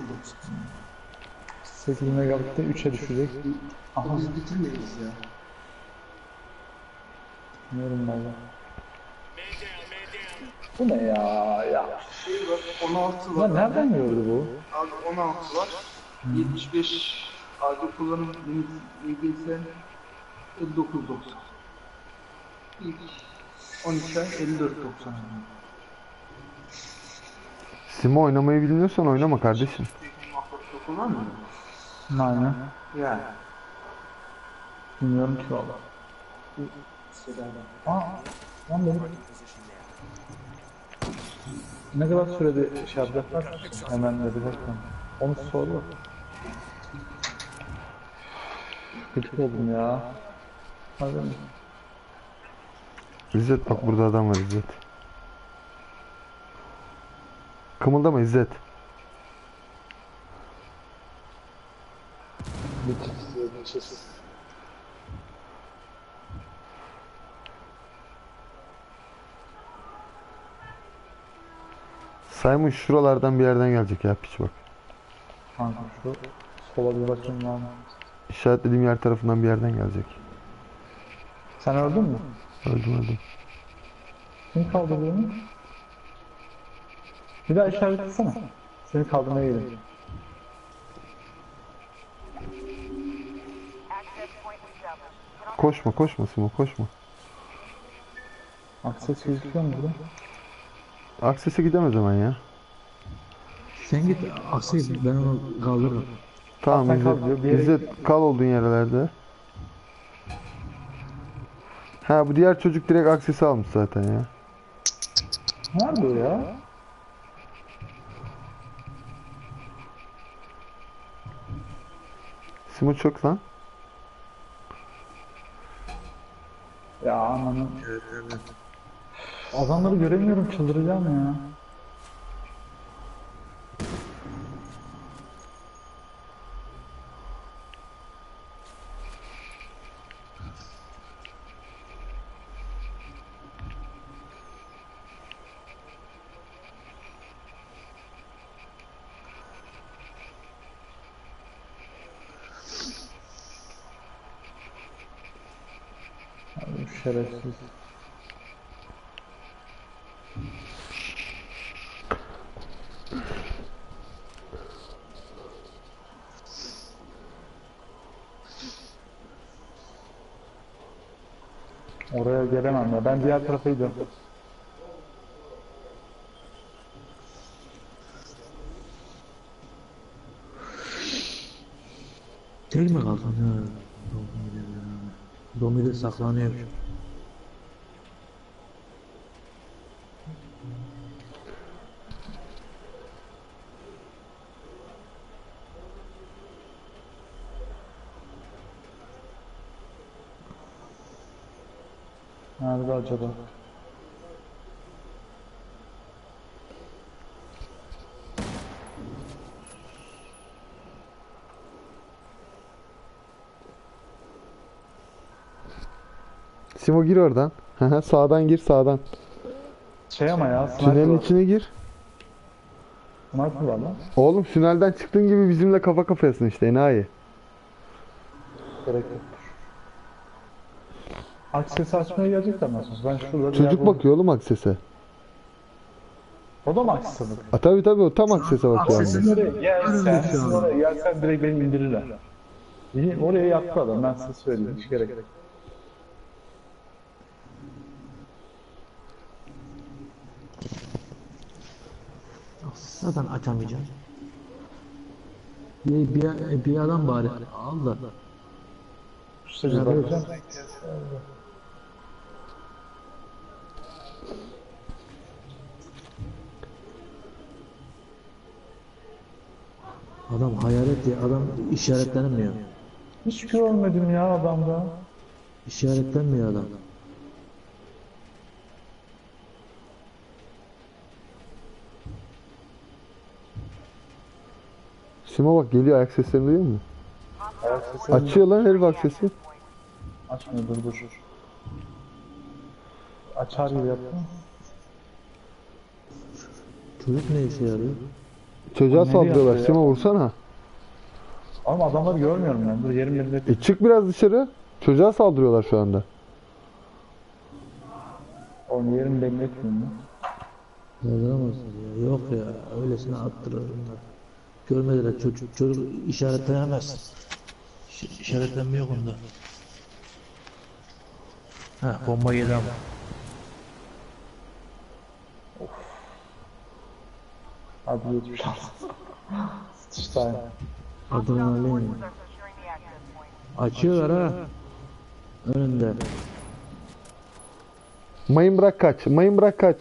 8 megabitte 3'e düşecek. Aha Biz bitirmeyiz ya. bilmiyorum valla. Bu ne ya? Ya, Şey var 16 ya var. nereden gördü bu? Abi 16 var. 75 acil kullanım Windows EGS 59.90 İlk 13 ay 54.90 Simo oynamayı bilmiyorsan oynama kardeşim. Dokunan mı? Aynen. Yani. Bilmiyorum ki valla. Aa, lan benim. Ne kadar sürede şey yapacaklar? Hemen de dakika. Onu sordu. Gıcık oldum ya. Hadi. İzzet bak burada adam var İzzet. Kımıldama İzzet. Simon şuralardan bir yerden gelecek ya piç bak. Kanka şu sola bir bakayım lan. İşaretlediğim yer tarafından bir yerden gelecek. Sen öldün mü? Öldüm öldüm. Kim kaldırıyor mu? Bir daha işaretlesene. Seni kaldırmaya gelin. Koşma koşma Simo koşma. Akses gözüküyor mu burada? Aksese gidemez hemen ya. Sen git Aksel ben onu kaldırırım. Tamam kal İzzet. yere- İzzet kal olduğun yerlerde. Ha bu diğer çocuk direkt aksesi almış zaten ya. Nerede o ya? Simo çok lan. Ya ananı. Adamları göremiyorum çıldıracağım ya. Abi şerefsiz. Oraya gelemem ya. Ben diğer tarafa gidiyorum. Tek mi kaldın? Ha. دومیده سخلانه ایم شد نه دو باید Simo gir oradan. [laughs] Sağdan gir sağdan. Şey ama ya. Sniper Tünelin var. içine gir. Sniper var lan. Oğlum tünelden çıktığın gibi bizimle kafa kafayasın işte enayi. Gerek yok. Aksesi açmaya gelecekler nasıl? Ben şurada bir Çocuk buldum. bakıyor oğlum aksese. O da mı haksızlık? Ha, tabii tabii o tam aksese bakıyor Sizin anda. oraya gelsen, sizin oraya gelsen direkt beni indirirler. İyi, oraya yattı adam ben size söyleyeyim hiç gerek yok. Zaten açamayacağım. Bir, bir, bir adam bari al da. Sıcak. Adam hayalet diye adam işaretlenmiyor. Hiç görmedim ya adamda. İşaretlenmiyor adam. Simo bak geliyor ayak seslerini duyuyor musun? Açıyor lan herif ayak sesi. Açmıyor dur dur. Açar gibi yaptı. Çocuk ne işe yarıyor? Çocuğa saldırıyorlar. Simo vursana. Ama adamları görmüyorum ben. Dur yerim yerinde. E çık biraz dışarı. Çocuğa saldırıyorlar şu anda. Onun yerini belli etmiyorum ben. Kaldıramazsınız ya. Yok ya. Öylesine attırır bunlar. Görmediler çocuk. Çocuk işaretlenemez. İş- İşaretlenme yok onda. Ha bomba yedi ama. Hadi geçmiş olsun. Sıçtı aynen. Adrenalin. Açıyorlar ha. Önünde. Mayın bırak kaç. Mayın bırak kaç.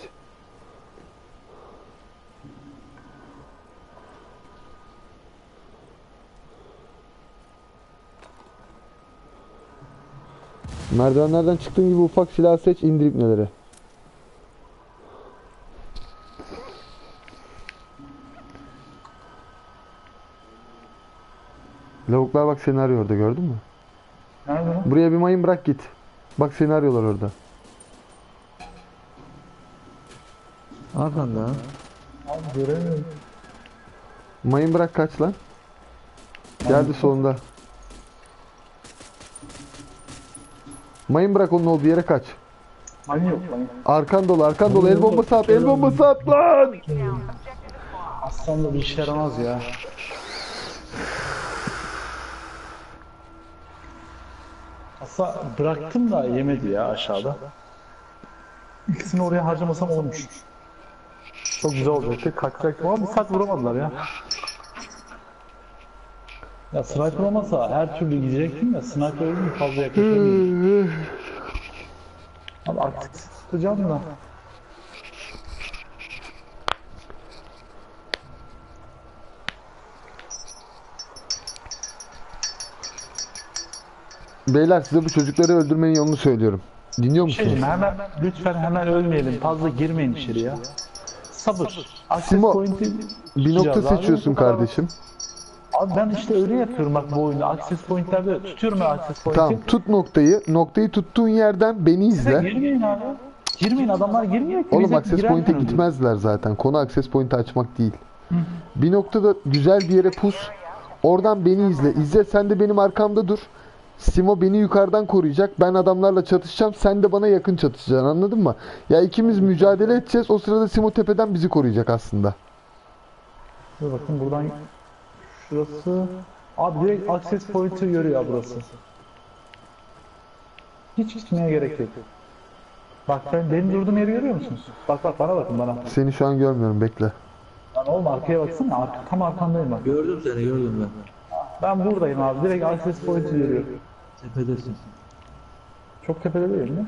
Merdivenlerden çıktığın gibi ufak silah seç indir ipneleri. Lavuklar bak seni arıyor orada gördün mü? Nerede? Buraya bir mayın bırak git. Bak seni arıyorlar orada. Arkanda. Abi göremiyorum. Mayın bırak kaç lan. Geldi solunda. Mayın bırak onun olduğu yere kaç. Hani yok lan. Arkan dolu arkan dolu el bombası at el bombası at lan. Aslan da bir işe yaramaz ya. Aslında bıraktım da yemedi ya aşağıda. İkisini oraya harcamasam olmuş. Çok güzel olacaktı. Kaçacaktım ama bir saat vuramadılar ya. Ya sniper olmasa her türlü gidecektim ya sniper olunca fazla yaklaşamıyorum. Abi aktif tutacağım da. Beyler size bu çocukları öldürmenin yolunu söylüyorum. Dinliyor musunuz? Şeyim hemen lütfen hemen ölmeyelim. Fazla girmeyin içeri ya. Sabır. Access Simo, point'i Bir nokta seçiyorsun kardeşim. Abi ben işte öyle yapıyorum bak bu oyunda. Access pointlerde tutuyorum ben access point'i. Tamam tut noktayı. Noktayı tuttuğun yerden beni izle. girmeyin abi. Girmeyin adamlar girmiyor ki. Oğlum Biz hep access point'e gitmezler zaten. Konu access point'i açmak değil. Bir noktada güzel bir yere pus. Oradan beni izle. İzle sen de benim arkamda dur. Simo beni yukarıdan koruyacak. Ben adamlarla çatışacağım. Sen de bana yakın çatışacaksın. Anladın mı? Ya ikimiz mücadele edeceğiz. O sırada Simo tepeden bizi koruyacak aslında. Dur bakın buradan şurası. Abi direkt access point'i görüyor burası. Hiç gitmeye gerek yok. Bak sen benim durduğum yeri görüyor musunuz? Bak bak bana bakın bana. Seni şu an görmüyorum. Bekle. Lan oğlum arkaya baksana. Arka, tam arkandayım bak. Gördüm seni gördüm ben. Ben buradayım abi. Direkt access point'i görüyorum. Tepedesin. Çok tepede değil mi?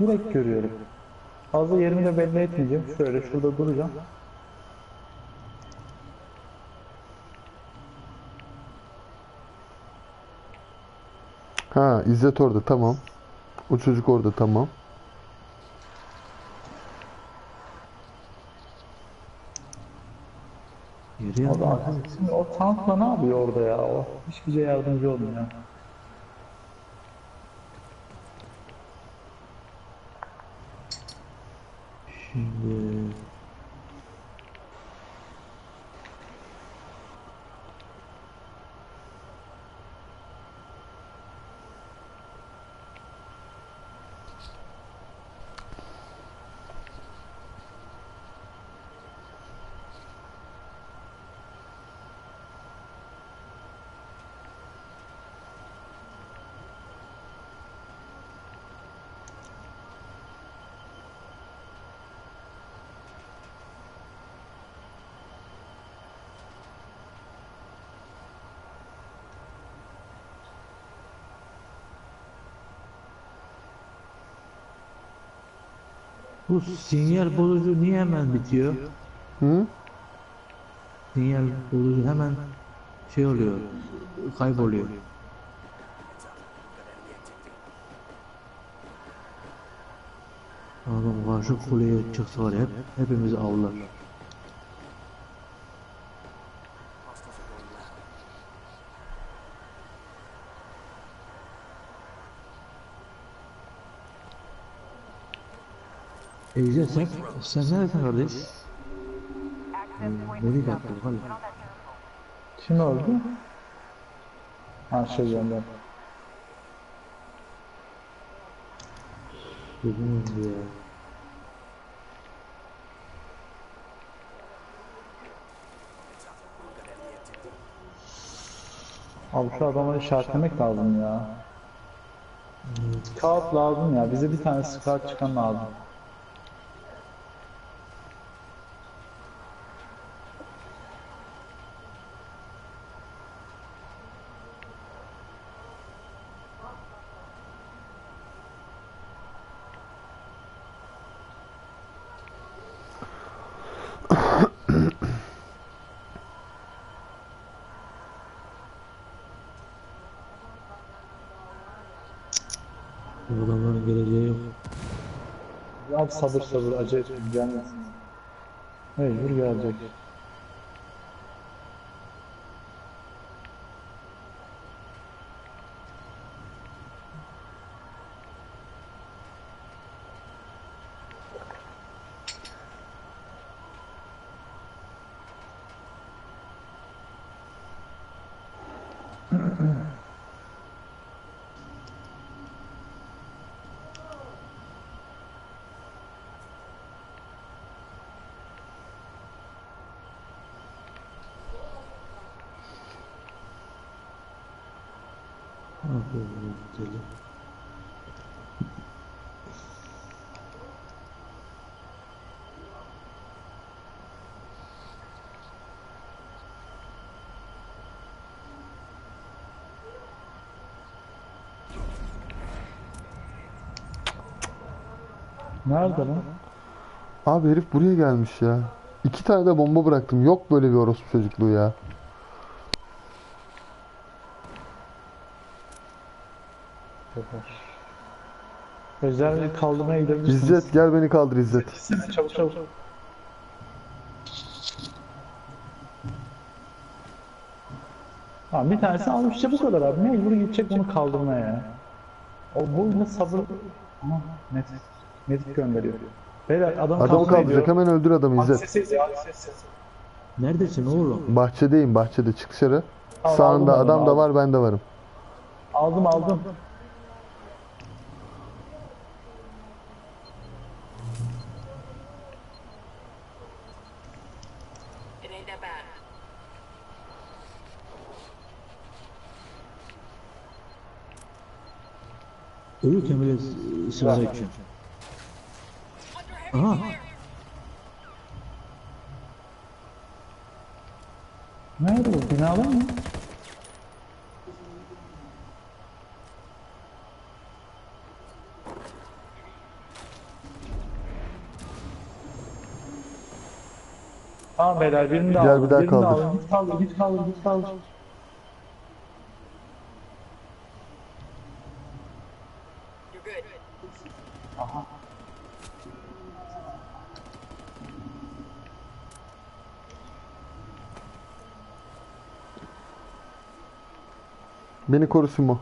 Direkt görüyorum. Fazla yerimi de belli etmeyeceğim. Şöyle şurada duracağım. Ha İzzet orada tamam. O çocuk orada tamam. Yürüyor O da Şimdi o tankla ne yapıyor orada ya? O hiçbir şey yardımcı olmuyor. ya. Şimdi Bu sinyal bozucu niye hemen bitiyor? Hı? Sinyal bozucu hemen şey oluyor, kayboluyor. Adam karşı kuleye çıksa var hep hepimizi avlar. Ece sen, sen neredesin kardeş? Get on that vehicle. Kim öldü? Ha şey gönder. Önünde ya. Abi şu adamı işaretlemek lazım ya. Kağıt lazım ya. Bize bir tane scout çıkan lazım. Bu adamların geleceği yok. Abi sabır sabır acele etme gelmesin. Mecbur gelecek. Ne yapıyor bu deli? Nerede lan? Abi herif buraya gelmiş ya. İki tane de bomba bıraktım. Yok böyle bir orospu çocukluğu ya. Özel bir kaldırmaya gidebilirsiniz. İzzet gel beni kaldır İzzet. Çabuk çabuk. Tamam bir tanesi almış işte bu kadar abi. Mecbur gidecek bunu kaldırmaya ya. O bu ne sabır. Ama net. Net gönderiyor. Beyler adam kaldıracak gidiyor. hemen öldür adamı İzzet. sessiz ya sessiz. Neredesin oğlum? Bahçedeyim bahçede çık dışarı. Tamam, Sağında aldım adam onu, da aldım. var ben de varım. Aldım aldım. It ain't that bad. Ölürken bile s- sigara içiyorum. Aha. Nerede bu? Binada mı? Tamam beyler birini daha Gel alın, bir daha birini kaldır. alın. Git kaldır, git kaldır, git kaldır. Beni koru Simo.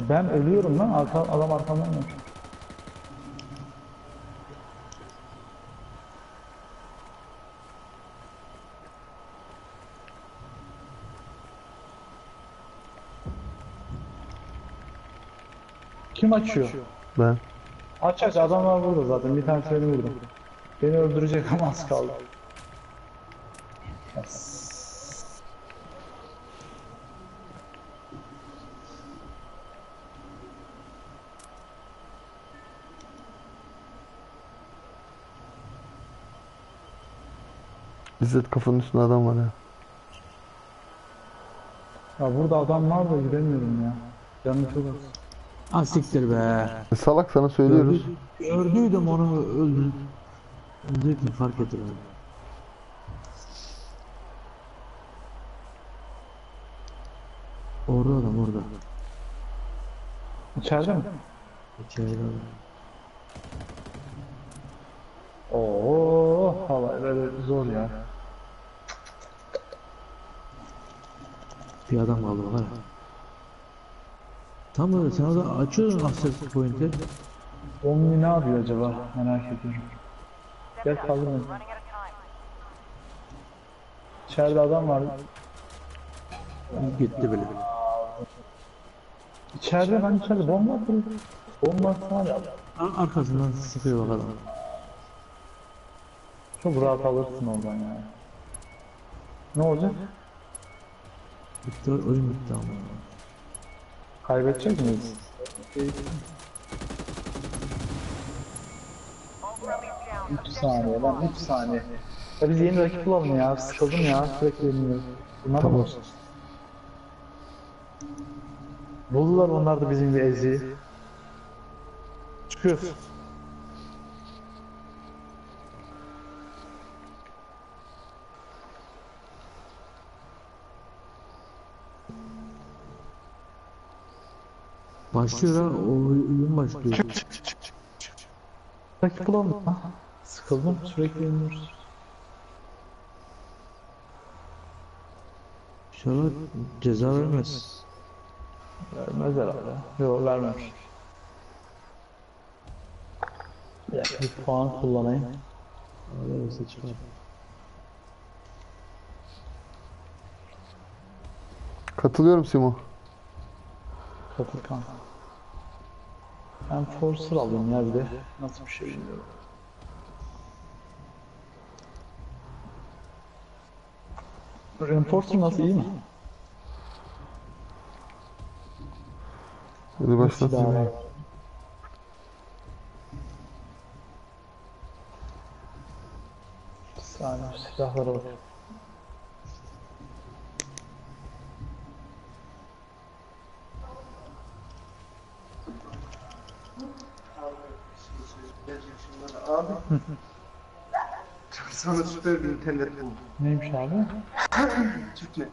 Ben ölüyorum lan, arka, adam arkamdan geliyor. Kim açıyor? Ben. Aç aç adamlar burada zaten bir tanesi beni vurdu. Beni öldürecek ama az kaldı. İzzet kafanın üstünde adam var ya. Ya burada adam var da gidemiyorum ya. Canım çok az. Ah siktir be. E, salak sana söylüyoruz. Gördü- Gördüydüm onu öldü. Öldürdüm fark ettim. Orada adam orada. İçeride mi? İçeride adam. Oo, hava böyle zor ya. Bir adam kaldı var. ya. Tam böyle sen orada açıyorsun access point'i. Omni ne yapıyor acaba? Merak ediyorum. Gel kaldır beni. Running out of time. İçeride adam var. Gitti bile. İçeride ben içeride bomba attım. Bomba ya. Ar- Arkasından sıkıyor bak adam. Çok rahat alırsın oradan ya. Ne olacak? Bitti oyun bitti ama. Kaybedecek miyiz? 3 saniye lan 3 saniye. Ya biz yeni rakip bulalım ya. Sıkıldım ya sürekli yeniliyoruz. Bunlar Tamam. mı? Buldular onlar da bizim bir eziği. Çıkıyoruz. Başlıyor ha, o oyun başlıyor. Rakip bulalım. Ha? Sıkıldım sürekli yeniliyoruz. İnşallah ceza vermez. Vermez herhalde. Yok vermemiş. Bir bir puan kullanayım. Vermezse çıkar. Katılıyorum Simo. Kapı kanka. Ben Forcer alayım ya bir de. Nasıl bir şey bilmiyorum. Reinforcer nasıl iyi mi? Hadi başlat Silah var. Simo'yu. Bir saniye silahlara bak. Sana süper bir internet buldum. Neymiş abi? Türknet.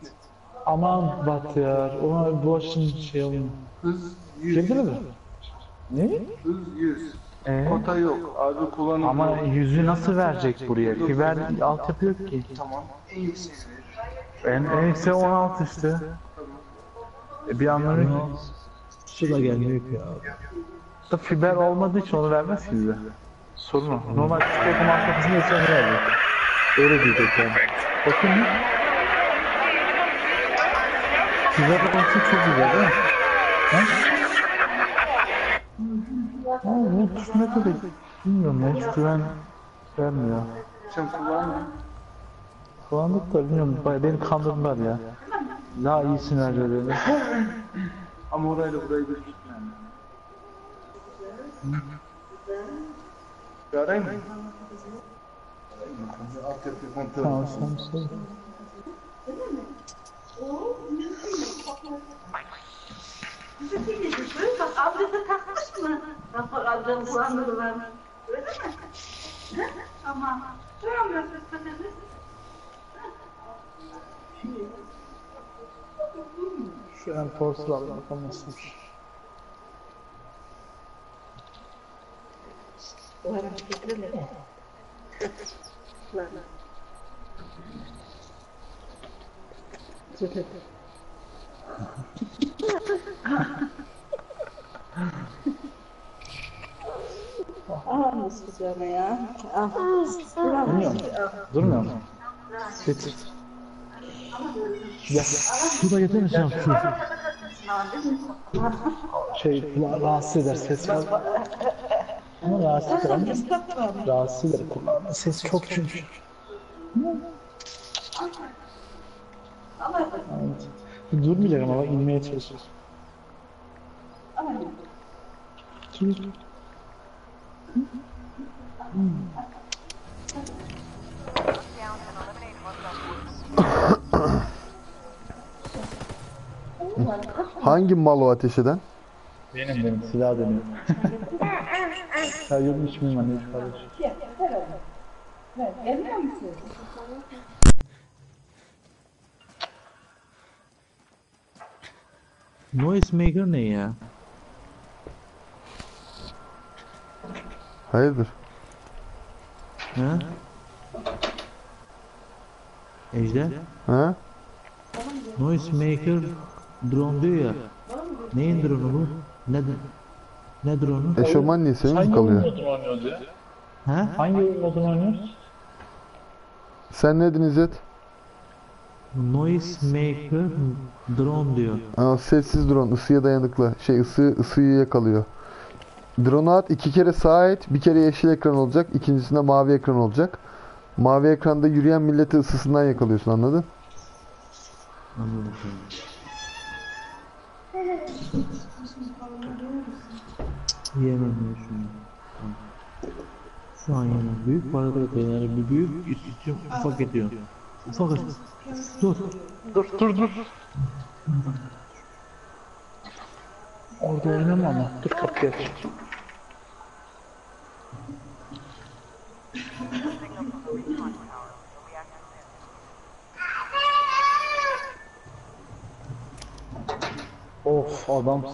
Aman Bahtiyar, ona bulaşın şey alayım. Hız 100. Girdiniz mi? Ne? Hız 100. Ee? Kota yok. Abi kullanım Ama yüzü nasıl verecek buraya? Fiber altyapı yok ki. Tamam. En yüksek. En, en yüksek 16 işte. E bir anlamı yok. Su da gelmiyor ki ya. Da fiber olmadığı için onu vermez ki bize. Sorun o. Normal çikolata markasını yetse ne verecek? Öyle diyecek yani. Bakın mı? Fiber olması çok güzel değil mi? Ha? Ha, ne ne kadar bilmiyorum ya hiç güven vermiyor. Sen kullandın. Kullandık da bilmiyorum beni kandırdılar ya. Daha iyisini verecek dedi. Ama orayla burayı bir tutma yani. Bir arayayım mı? Altyapı kontrol. Tamam sen söyle. Bak ablası takmış mı? Rapor alacağım kullanırlar. Öyle mi? Tamam. Tamam nasıl istedim? Şu an Force'u alalım bakalım nasılmış. Bu arada fikirle. Ah nasıl güzel ya. Ah. Durmuyor mu? Durmuyor mu? Getir. Ya Su da getirir misin su? şey ra- rahatsız eder ses var. Ama rahatsız ama rahatsız eder kullanma. Ses çok çünkü. Evet. Durmayacak ama inmeye çalışıyor. Dur. Hangi mal o ateş eden? Benim benim silah dönüyor. [laughs] ya yok hiç miyim anne kardeş. Gelmiyor musun? Noise maker ne ya? Hayırdır? Ha? Ejder? Ha? Noise maker drone diyor ya. Neyin drone'u bu? Ne ne drone'u? Eşofman niye senin mi Hangi oyun kalıyor? modunu oynuyoruz ya? Ha? Hangi oyun modunu oynuyoruz? Sen ne dedin İzzet? Noise maker drone diyor. Aa, sessiz drone ısıya dayanıklı. Şey ısı ısıyı yakalıyor. Drone'u at iki kere sağa et. Bir kere yeşil ekran olacak. ikincisinde mavi ekran olacak. Mavi ekranda yürüyen milleti ısısından yakalıyorsun anladın? Anladım. Yemem ya şunu. Şu an yemem. Büyük da yani bir büyük için ufak ediyor. Ufak et. Dur. Dur dur dur. Orada oynama ama. Dur kapıyı aç. Of adam.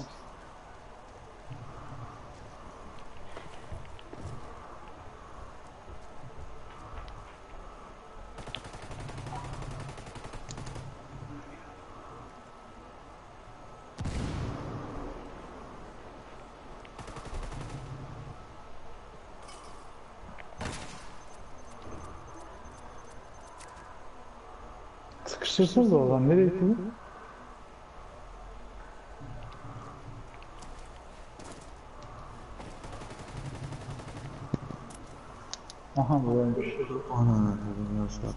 Sıkıştırsınız oradan. Nereye gidiyor? Aha buradaymış. Ana dedim ya şu an.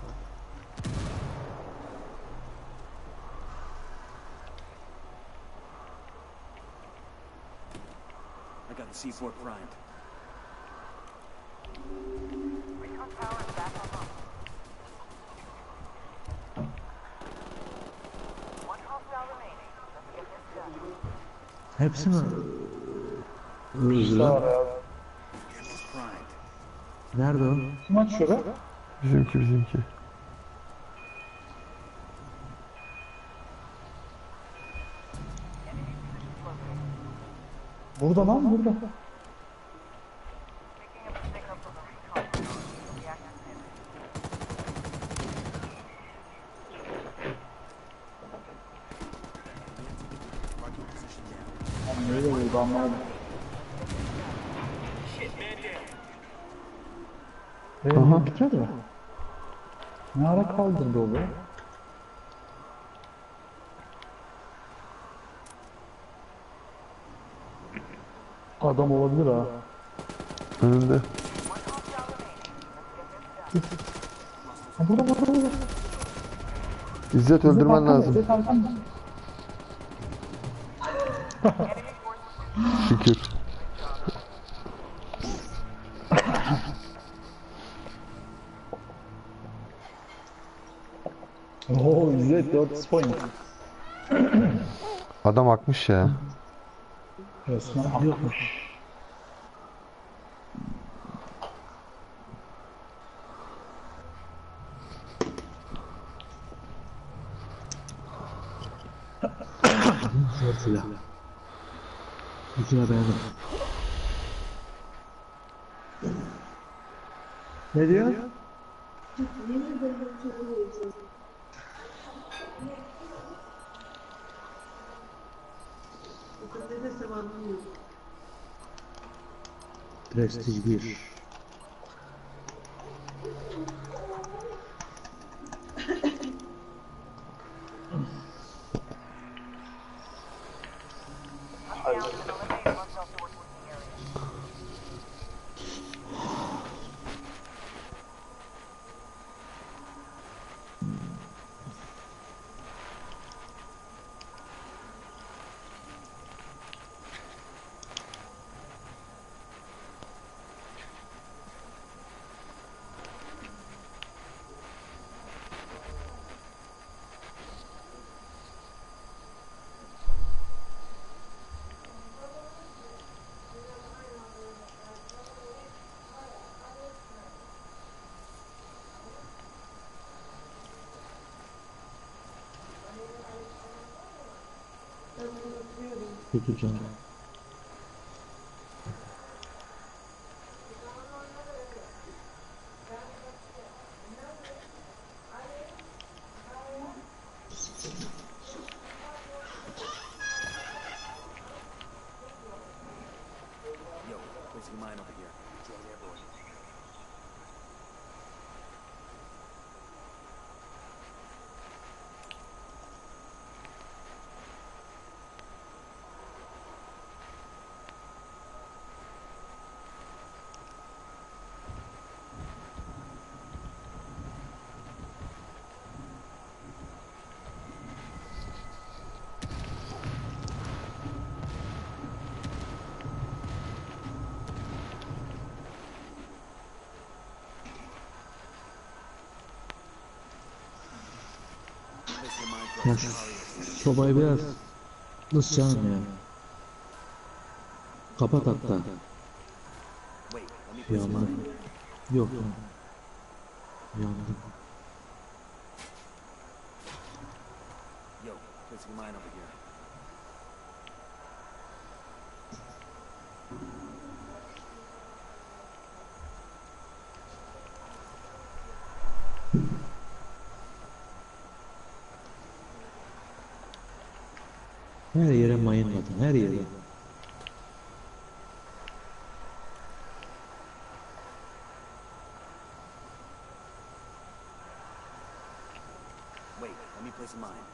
I got the C4 primed. Hepsi mi? Öldü lan. Nerede o? Kim açıyor be? Bizimki bizimki. Burada lan burada. Ara kaldırdı? Adam olabilir ha. Önünde. Ha, Burada burada burada. İzzet öldürmen lazım. Şükür. 4 point. [clears throat] Adam akmış ya. Resmen akmış. Zor silah. Silah beğendim. Ne diyor? três três dias. Kötü canım. Yo, placing mine over here. Drone airborne. Placing mine for Ya şu sobayı biraz canım ya. Kapat hatta. Mine. Yok lan. Mine.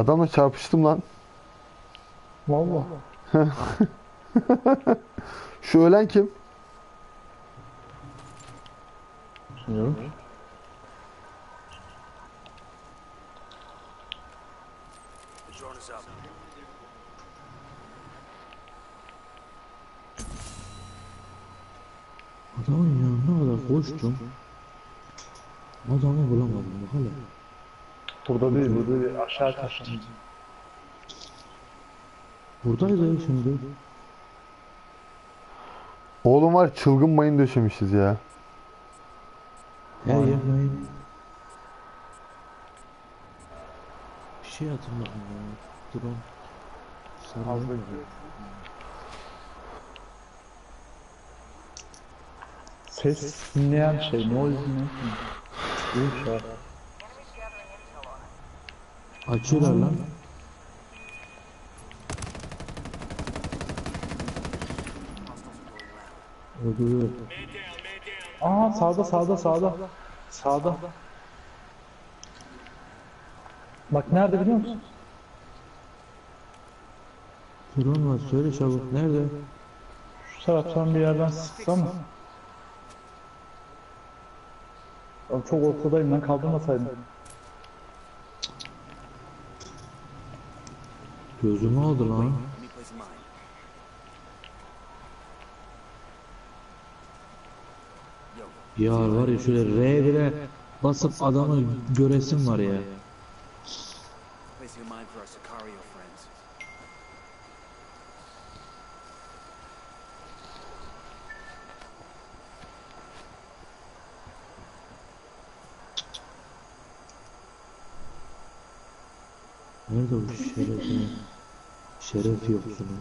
Adamla çarpıştım lan. Valla. [laughs] Şu ölen kim? Bilmiyorum. Adamın yanına kadar koştum. Adamı bulamadım hele. Burada değil, burada değil. Aşağı kaçtım. Buradaydı şimdi. Oğlum var çılgın mayın döşemişiz ya. Her yer mayın. Bir şey atın bakayım ya. Drone. Sarı mı? Ses dinleyen şey, noise ne? Bu şey. Us. Açıyorlar lan. Öldürüyor. Aa sağda sağda sağda. Sağda. Bak nerede biliyor musun? Drone var söyle çabuk. Nerede? Şu taraftan bir yerden sıksa mı? Çok ortadayım ben kaldırmasaydım. Gözümü aldı lan. Ya var ya şöyle R1'e basıp adamı göresim var ya. Nerede bu şeref ya? Şeref yoksunu.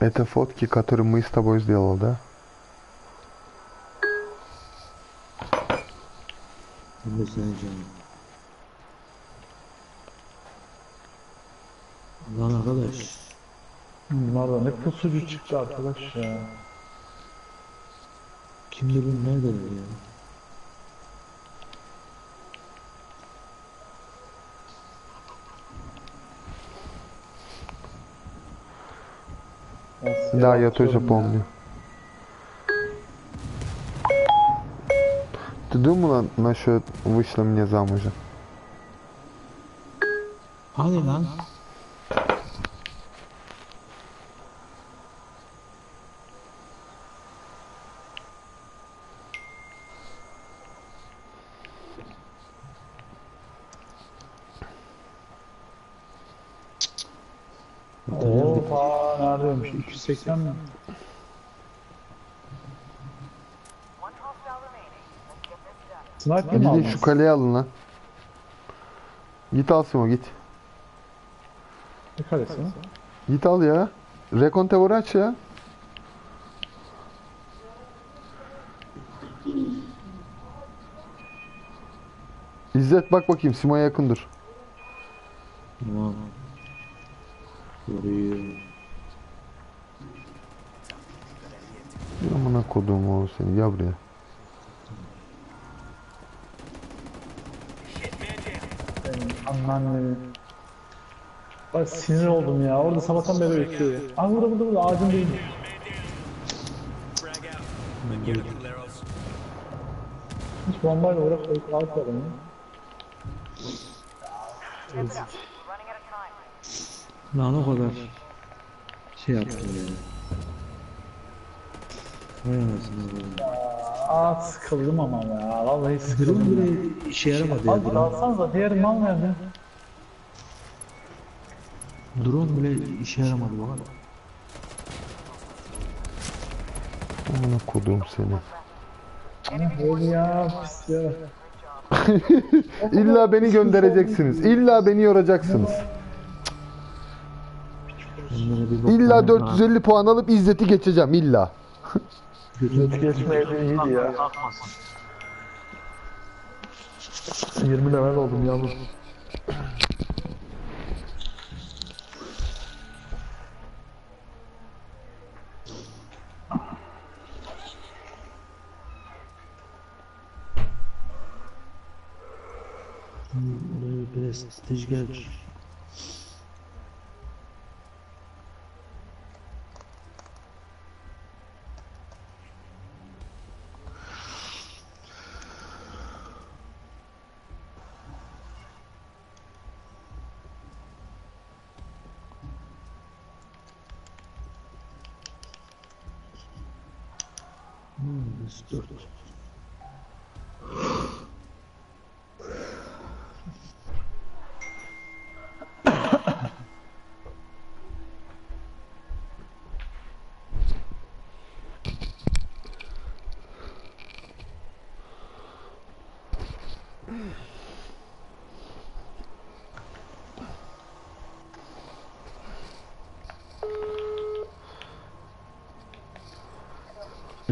Это фотки, которые мы с тобой сделал, да? Ben de seni canım. Lan arkadaş. Bunlar da ne pusucu çıktı arkadaş ya. Kim bilir neredeler ya. Да, я тоже помню. Ты думала насчет вышла мне замужа? Hadi lan. Oo ta neredeymiş? 280 mi? Sniper mi Gidin aldın? şu kaleye alın lan. Git al Simo git. Ne kalesi? Git al ya. Rekonte aç ya. İzzet bak bakayım Simo'ya yakın O seni gel buraya. Anneanne. Bak sinir oldum ya. Orada sabahtan beri bekliyor. Aa burada burada burada ağacın değil. Hiç bombayla uğraşmayıp ağaç var time. Lan o kadar şey yaptım ya. Aa sıkıldım ama ya. Vallahi sıkıldım. Drone ya. bile işe yaramadı ya Abi drone. alsanıza diğer mal nerede? Drone bile işe yaramadı bana. Amına kodum seni. Böyle ya pis ya. [laughs] İlla beni göndereceksiniz. İlla beni yoracaksınız. Bir bok İlla vermem 450 puan alıp İzzet'i geçeceğim illa. Götür. Geçmeyeli iyiydi ya. 20 level oldum yavrum. Oraya prestij gelir.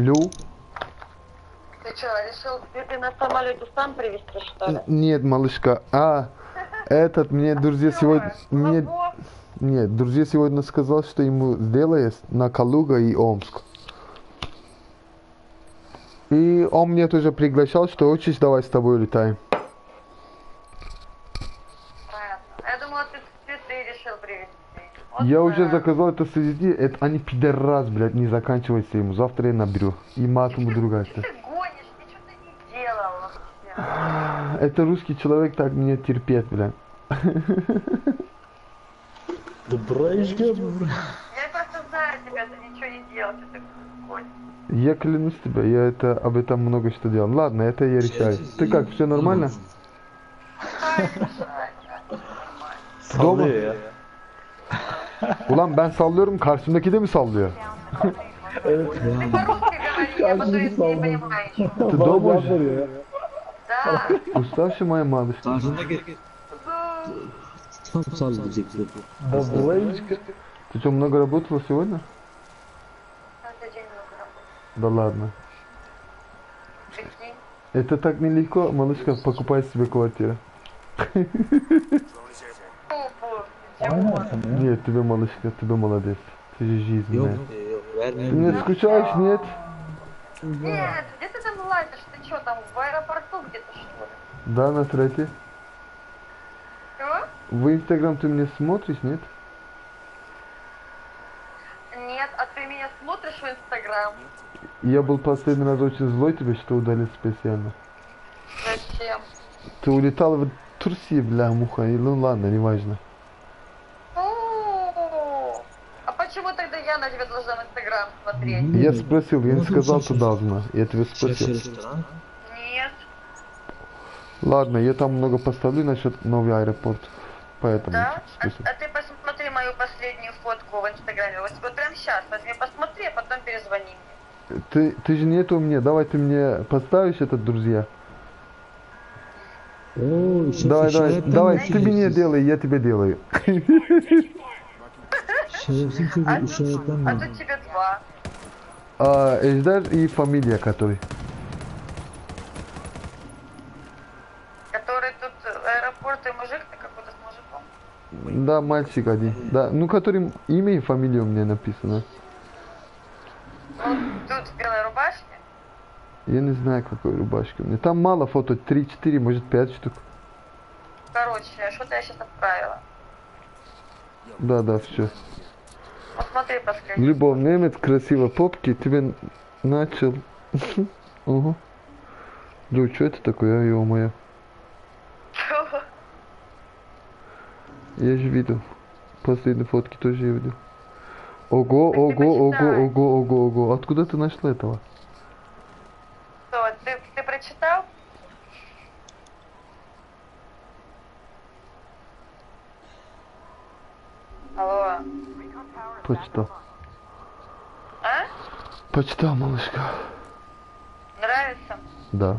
Лю? Ты что, решил цветы на самолете сам привезти, что ли? Нет, малышка. А, этот мне друзья сегодня... Мне... Нет, друзья сегодня сказал, что ему сделает на Калуга и Омск. И он мне тоже приглашал, что хочешь, давай с тобой улетаем. Понятно. Я думала, ты цветы решил привезти. Вот Я уже да. заказал это среди, это они пидорас, блядь, не заканчивайся ему. Завтра я наберу. И мат ему другая. Ты гонишь, ты что-то не делал вообще. [sighs] Это русский человек так меня терпеть, блядь. [laughs] Брейшка. Я просто знаю тебя, ты ничего не делал, ты так гонишь. Я клянусь тебе, я это об этом много что делал. Ладно, это я решаю. Ты как, все нормально? Ya. Ulan ben sallıyorum, karşımdaki de mi sallıyor? Ты по-русски говори, я Как буду не не сломан. понимаю ничего. Ты Bana дома cevap уже? veriyor ya. Да. Уставший моя малыш. Karşındaki tam sallayacaktı. Да Брейшка. Ты что, много работала сегодня? Каждый день много работать. Да ладно. Прикинь. Это так нелегко, малышка, покупай себе квартиру. Aynen sen. Нет, тебе малышка, тебе молодец. Ты же жизнь, Yok, Ты vermiyorum. мне скучаешь, нет? Нет, где ты там лазишь? Ты что там, в аэропорту где-то что ли? Да, на трете. Чего? В Инстаграм ты мне смотришь, нет? Нет, а ты меня смотришь в Инстаграм? Я был последний раз очень злой тебе, что удалил специально. Зачем? Ты улетал в Турцию, бля, муха. И, Ну ладно, неважно. О, А почему тогда я на тебя должна в Инстаграм смотреть? Я спросил, я не сказал, сейчас. должна. Я тебя спросил. Нет. Ладно, я там много поставлю насчет новый аэропорт. Поэтому Да? А, а ты посмотри мою последнюю фотку в Инстаграме. Вот, вот прям сейчас возьми, посмотри, а потом перезвони мне. Ты, ты же нету у меня. Давай ты мне поставишь этот, друзья. Işe- Давай, давай, давай, ты мне şerefsiz? делай, я тебе делаю. [laughs] Şerefsiz çocuk А тут, işaretten а тут тебе два. А, Эждар и фамилия который. Который тут э, аэропорт и мужик, ты какой-то с мужиком. Да, мальчик один. Да, ну который имя и фамилия у меня написано. Вот тут в белой рубашке. Я не знаю, какой рубашки у меня. Там мало фото, 3-4, может 5 штук. Короче, что-то я сейчас отправила. Да, да, все. Посмотри последний. Любовь немец, красиво попки, тебе начал. [laughs] Ого. Лё, что это такое, а, ё-моё? Я же видел. Последние фотки тоже я видел. Ого, ого, ого, ого, ого, ого. Откуда ты нашла этого? Что, ты, ты прочитал? Алло. Почитал. А? Почитал, малышка. Нравится? Да.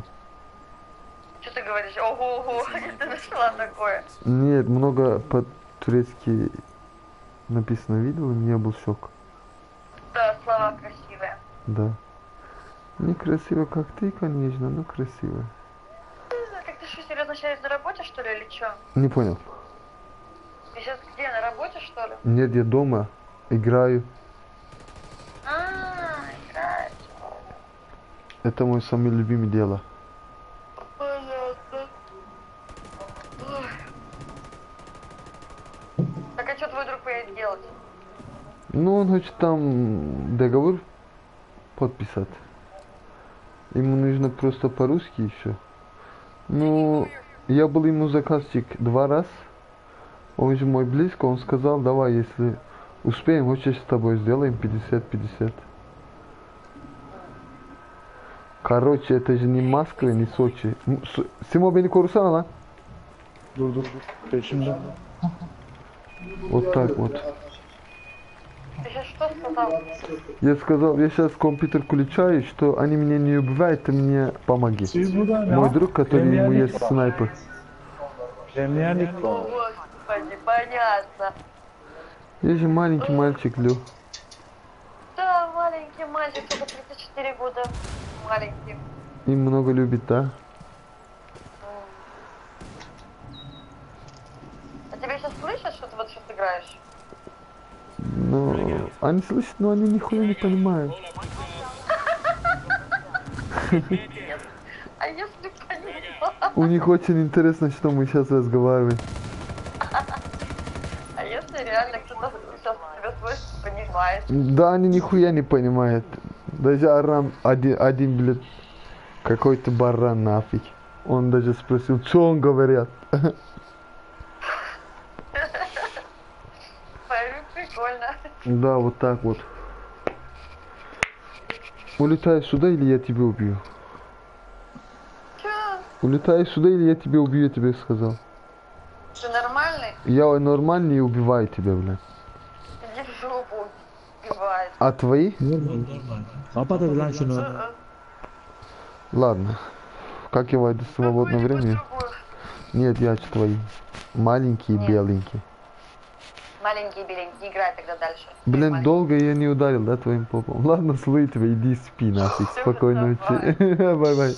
Что ты говоришь? Ого, ого, [laughs] где ты нашла такое? Нет, много по-турецки написано видел, и у меня был шок. Да, слова красивые. Да. Не красиво, как ты, конечно, но красиво. Как ты что, серьезно сейчас на работе, что ли, или что? Не понял. Ты сейчас где, на работе, что ли? Нет, я дома играю. А, играешь. Это мое самое любимое дело. Понятно. Так а что твой друг поедет делать? Ну, он хочет там договор подписать. Ему нужно просто по-русски еще. Ну, я был ему заказчик два раз. Он же мой близко, он сказал, давай, если успеем, хочешь с тобой сделаем 50-50. Короче, это же не Москва, не Сочи. Симо beni korusana lan. Dur dur. Peşimde. Вот так вот. Ты сейчас что сказал? Я сказал, я сейчас компьютер включаю, что они меня не убивают, ты мне помоги. Мой друг, который ему есть снайпер. Var. господи, понятно. Я же маленький мальчик, Лё. Да, маленький мальчик, только 34 года. Маленький. И много любит, да? А тебя сейчас слышат, что ты вот сейчас играешь? Но они слышат, но они нихуя не понимают. [laughs] А если понимаю? У них очень интересно, что мы сейчас разговариваем. А если реально кто-то сейчас тебя слышит, понимает? Да, они нихуя не понимают. Даже Арам один, один блядь, какой-то баран нафиг. Он даже спросил, что он говорят. [laughs] Прикольно. Да, вот так вот. Улетай сюда или я тебя убью? Че? Улетай сюда или я тебя убью, я тебе сказал. Ты нормальный? Я нормальный и убиваю тебя, блядь. Иди в жопу. А твои? Kapat hadi lan şunu. Ладно. Как я войду в свободное Какую-нибудь время? Нет, я твои. Маленькие, Нет. беленькие. Маленький, беленький, играй тогда дальше. Блин, Маленький. долго я не ударил, да, твоим попом? Ладно, целую тебя, иди спи нафиг. Спокойной ночи. [laughs] Бай-бай.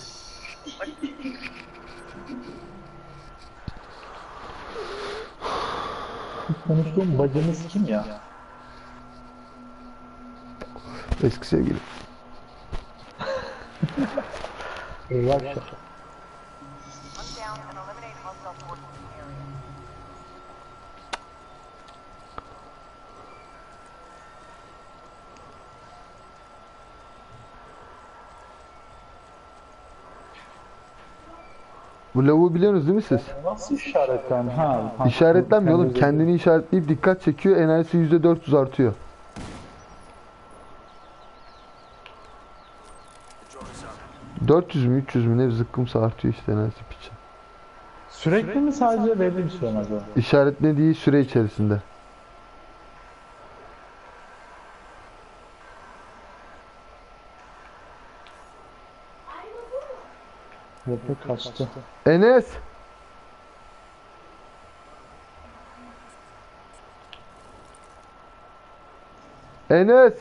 Konuştuğum bacımız kim ya? İn the area. Bu lavuğu biliyorsunuz değil mi siz? nasıl işaretlen? Ha, İşaretlenmiyor oğlum. kendi- Kendini işaretleyip dikkat çekiyor. Enerjisi %400 artıyor. The drone is up. 400 mü 300 mü ne zıkkımsa artıyor işte enerjisi piçi. Sürekli mi sadece belli bir süre mi acaba? İşaretlediği süre içerisinde. Yok yok kaçtı. Enes! Enes!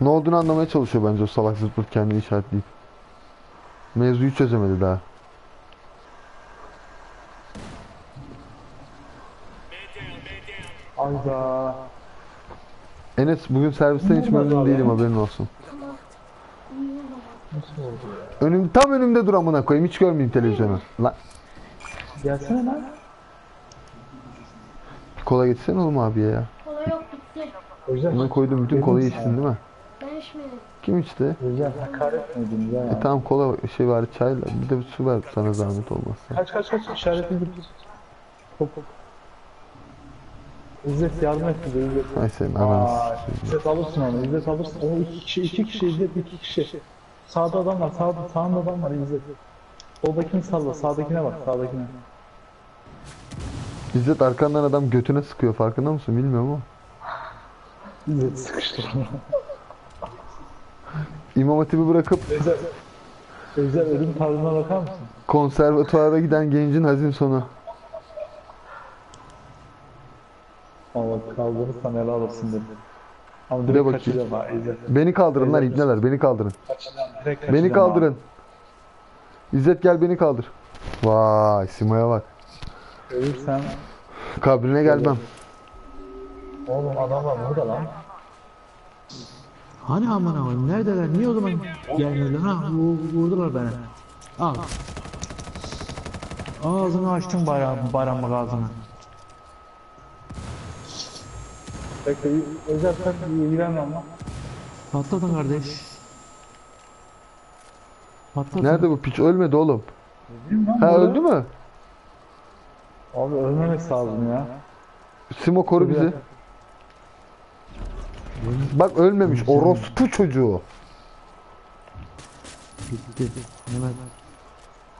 Ne olduğunu anlamaya çalışıyor bence o salak zırt pırt kendini işaretleyip. Mevzuyu çözemedi daha. Ayda. Enes bugün servisten hiç memnun değilim haberin olsun. Nasıl oldu ya? Önüm, tam önümde dur amına koyayım hiç görmeyeyim televizyonu. Lan Gelsene lan. kola getirsene oğlum abiye ya. Kola yok bitti. Buna koydum bütün kolayı içtin değil mi? İçmedim. Kim içti? Özel hakaret edin ya? E tamam kola şey var çayla bir de su ver sana zahmet olmazsa. Kaç kaç kaç işaretli bir. Hop hop. İzzet yardım et bize İzzet. Ay senin ananı. İzzet alırsın onu. İzzet alırsın. O iki kişi, iki kişi İzzet iki kişi. Sağda adam var. Sağda, sağında adam var İzzet. Soldakini salla. Sağdakine bak. Sağdakine. İzzet arkandan adam götüne sıkıyor farkında mısın bilmiyorum ama. İzzet sıkıştır onu. İmam Hatip'i bırakıp Özel. Özel ölüm tarzına bakar mısın? konservatuara giden gencin hazin sonu. Ama kaldırırsan ele alırsın dedim. Ama direkt bakayım. kaçacağım ha İzzet. Beni kaldırın lan ibneler beni kaldırın. Kaçacağım. Direkt kaçacağım Beni kaldırın. İzzet gel beni kaldır. Vay Simo'ya bak. Ölürsen. Kabrine gelmem. Oğlum adamlar burada lan. Hani aman aman neredeler? Niye o zaman gelmiyorlar? Ha vu- vurdular beni. Al. Ağzını açtın bayram, bayram ağzını. Bekle özel sen ilgilenmem lan. Patladın kardeş. Patladın. Nerede bu piç ölmedi oğlum. Ha öldü mü? Abi ölmemek lazım ya. Simo koru bizi. Bak ölmemiş orospu çocuğu. Bitti. Hemen.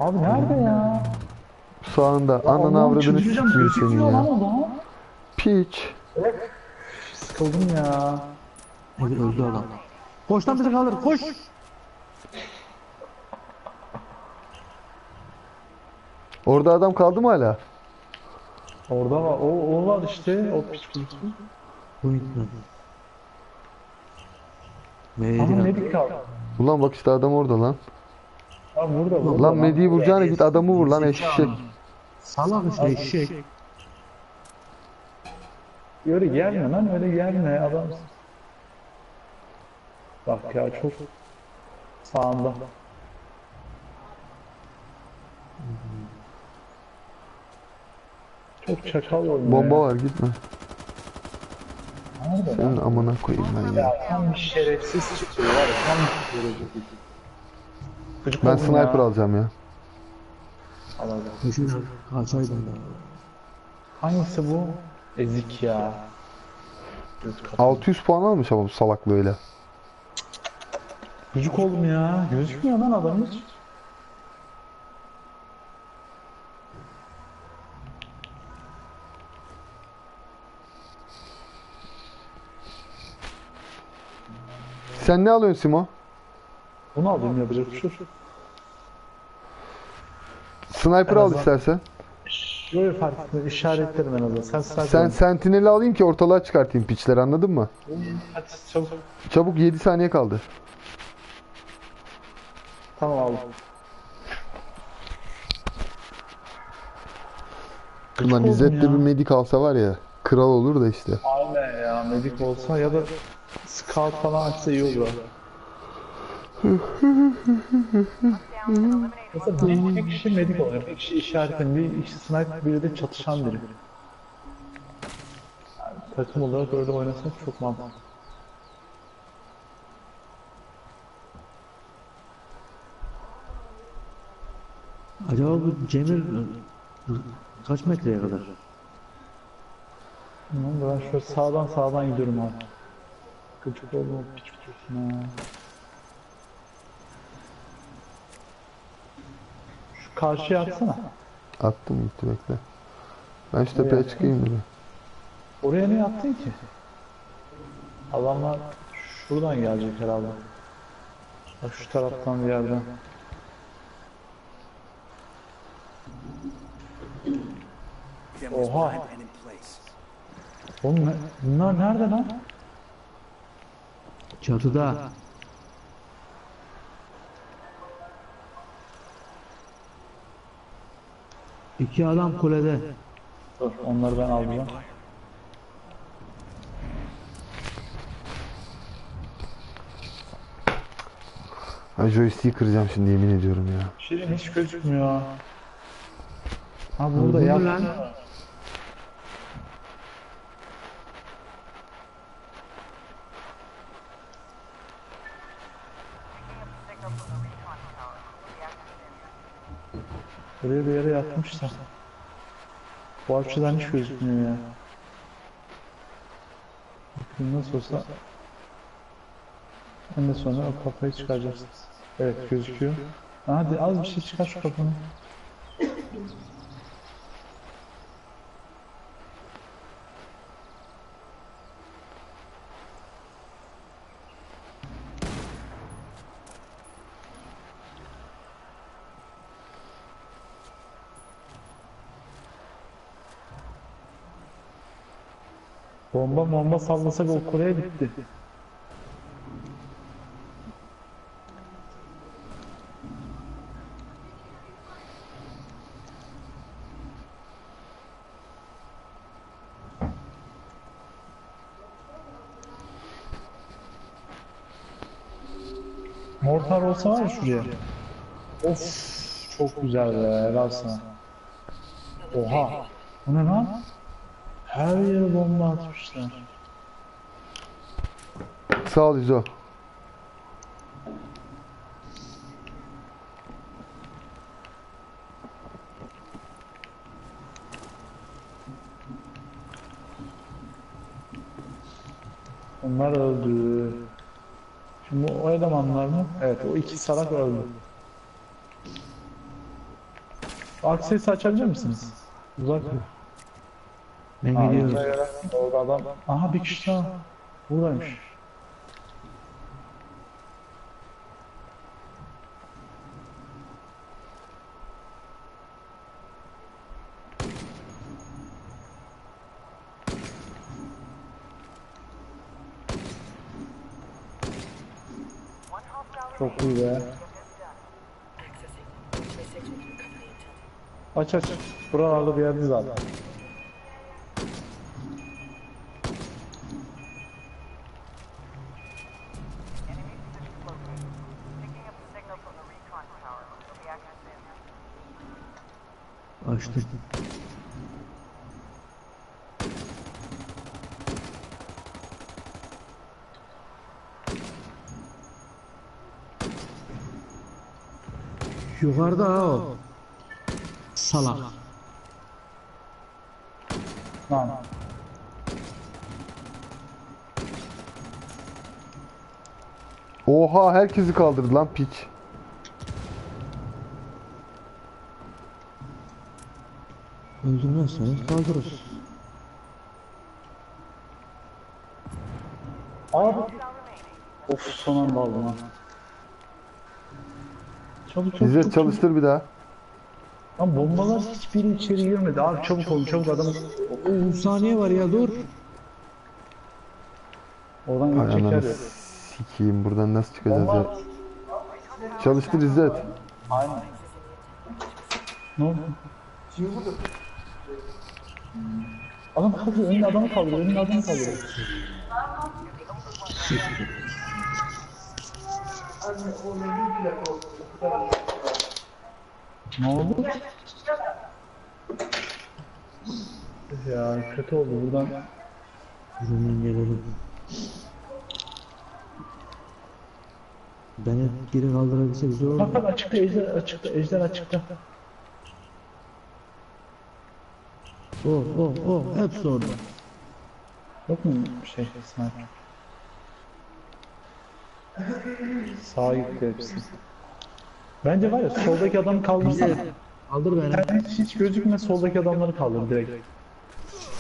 Abi nerede ya? Sağında. Ananı Allah'ım avradını sikeyim senin ya. Piç. Sıkıldım ya. Evet öldü adam. Koş lan bizi kaldır koş. Orada adam kaldı mı hala? Orada var. O, o var işte. O piç kurusu. Bu gitmedi. Ama Meydi medik kaldı. Ulan bak işte adam orada lan. Abi burada burada. Lan Medi'yi vuracağına git adamı vur lan eşek. Salak işte eşek. Öyle gelme lan öyle gelme adam. Bak ya çok sağında. Çok çakal oynuyor Bomba ya. var gitme. Nerede lan? amına koyayım ben ya. Ya tam şerefsiz çıkıyor var ya tam şerefsiz. Gıcık Ben oldum sniper ya. alacağım ya. Alacağım. Düşün kaçaydın da. Hangisi bu? Ezik ya. Göz kapalı. 600 puan almış ama bu salak böyle. Gıcık oldum ya. Gözükmüyor lan adam Sen ne alıyorsun Simo? Bunu alayım yapacak bir şey yok. Sniper al istersen. Böyle fark etmez. İşaretlerim en azından. Sen sniper Sen sentineli alayım ki ortalığa çıkartayım piçleri anladın mı? Hadi çabuk. Çabuk 7 saniye kaldı. Tamam aldım. Ulan İzzet de ya. bir medik alsa var ya. Kral olur da işte. Aynen ya medik olsa ya da scout falan açsa iyi olur. Mesela bir, bir kişi medik oluyor, bir kişi işaretin, bir kişi sniper, biri de çatışan biri. Yani takım olarak öyle oynasak çok mantıklı. Acaba bu Cemil e, kaç metreye kadar? Ben şöyle sağdan sağdan gidiyorum abi. Gıcık olma piç ha. Şu karşıya atsana. Attım gitti bekle. Ben şu tepeye çıkayım bir. Oraya niye attın ki? Adamlar şuradan gelecek herhalde. Bak şu taraftan bir yerden. Oha. Oğlum ne, bunlar nerede lan? Çatıda. İki adam kulede. Dur onları ben alacağım. Ay joystick'i kıracağım şimdi yemin ediyorum ya. Şirin hiç gözükmüyor. Ha Bu burada lan? Signal Buraya bir yere yatmışlar. Bu açıdan hiç gözükmüyor ya. Bakayım nasıl olsa en de sonra o kafayı çıkaracağız. Evet gözüküyor. Hadi az bir şey çıkar şu kafanı. Bomba bomba sallasak o Kore'ye bitti. Mortar olsa var ya şuraya. Of çok güzel be helal sana. Oha. Bu ne lan? Her yere bomba atmışlar. Sağ ol İzo. Onlar öldü. Şimdi o elemanlar mı? Evet o iki salak öldü. Aksesi açabilir misiniz? Uzak mı? Ben Ha, gidiyorum. gelen- Orada adam. Aha bir kişi daha. Buradaymış. Çok iyi be. Aç aç. Buralarda bir yerde zaten. Yukarıda ha o. Salak. Lan. Oha herkesi kaldırdı lan piç. Öldürmezseniz kaldırırız. Abi. Of son anda aldım ha. Çabuk çabuk. İzzet çabuk, çalıştır bir daha. Lan bombalar hiçbiri içeri girmedi. Abi çabuk olun çabuk adam. 10 saniye var ya dur. Oradan gidecekler ananı ya. sikeyim buradan nasıl çıkacağız ya. Çalıştır İzzet. Aynen. Ne oldu? Adam kaldırıyor, önüne adamı kaldırıyor, önüne adamı kaldırıyor. Ne oldu? Ya kötü oldu buradan. Buradan gelelim. Beni geri kaldırabilse güzel olur. Bak bak açıkta ejder açıkta ejder açıkta. Oh oh oh hepsi orada. Yok mu şey sniper? Sağa gitti hepsi. Bence var ya soldaki adamı kaldırsana. Kaldır beni. Sen hiç, hiç gözükme soldaki adamları kaldır direkt.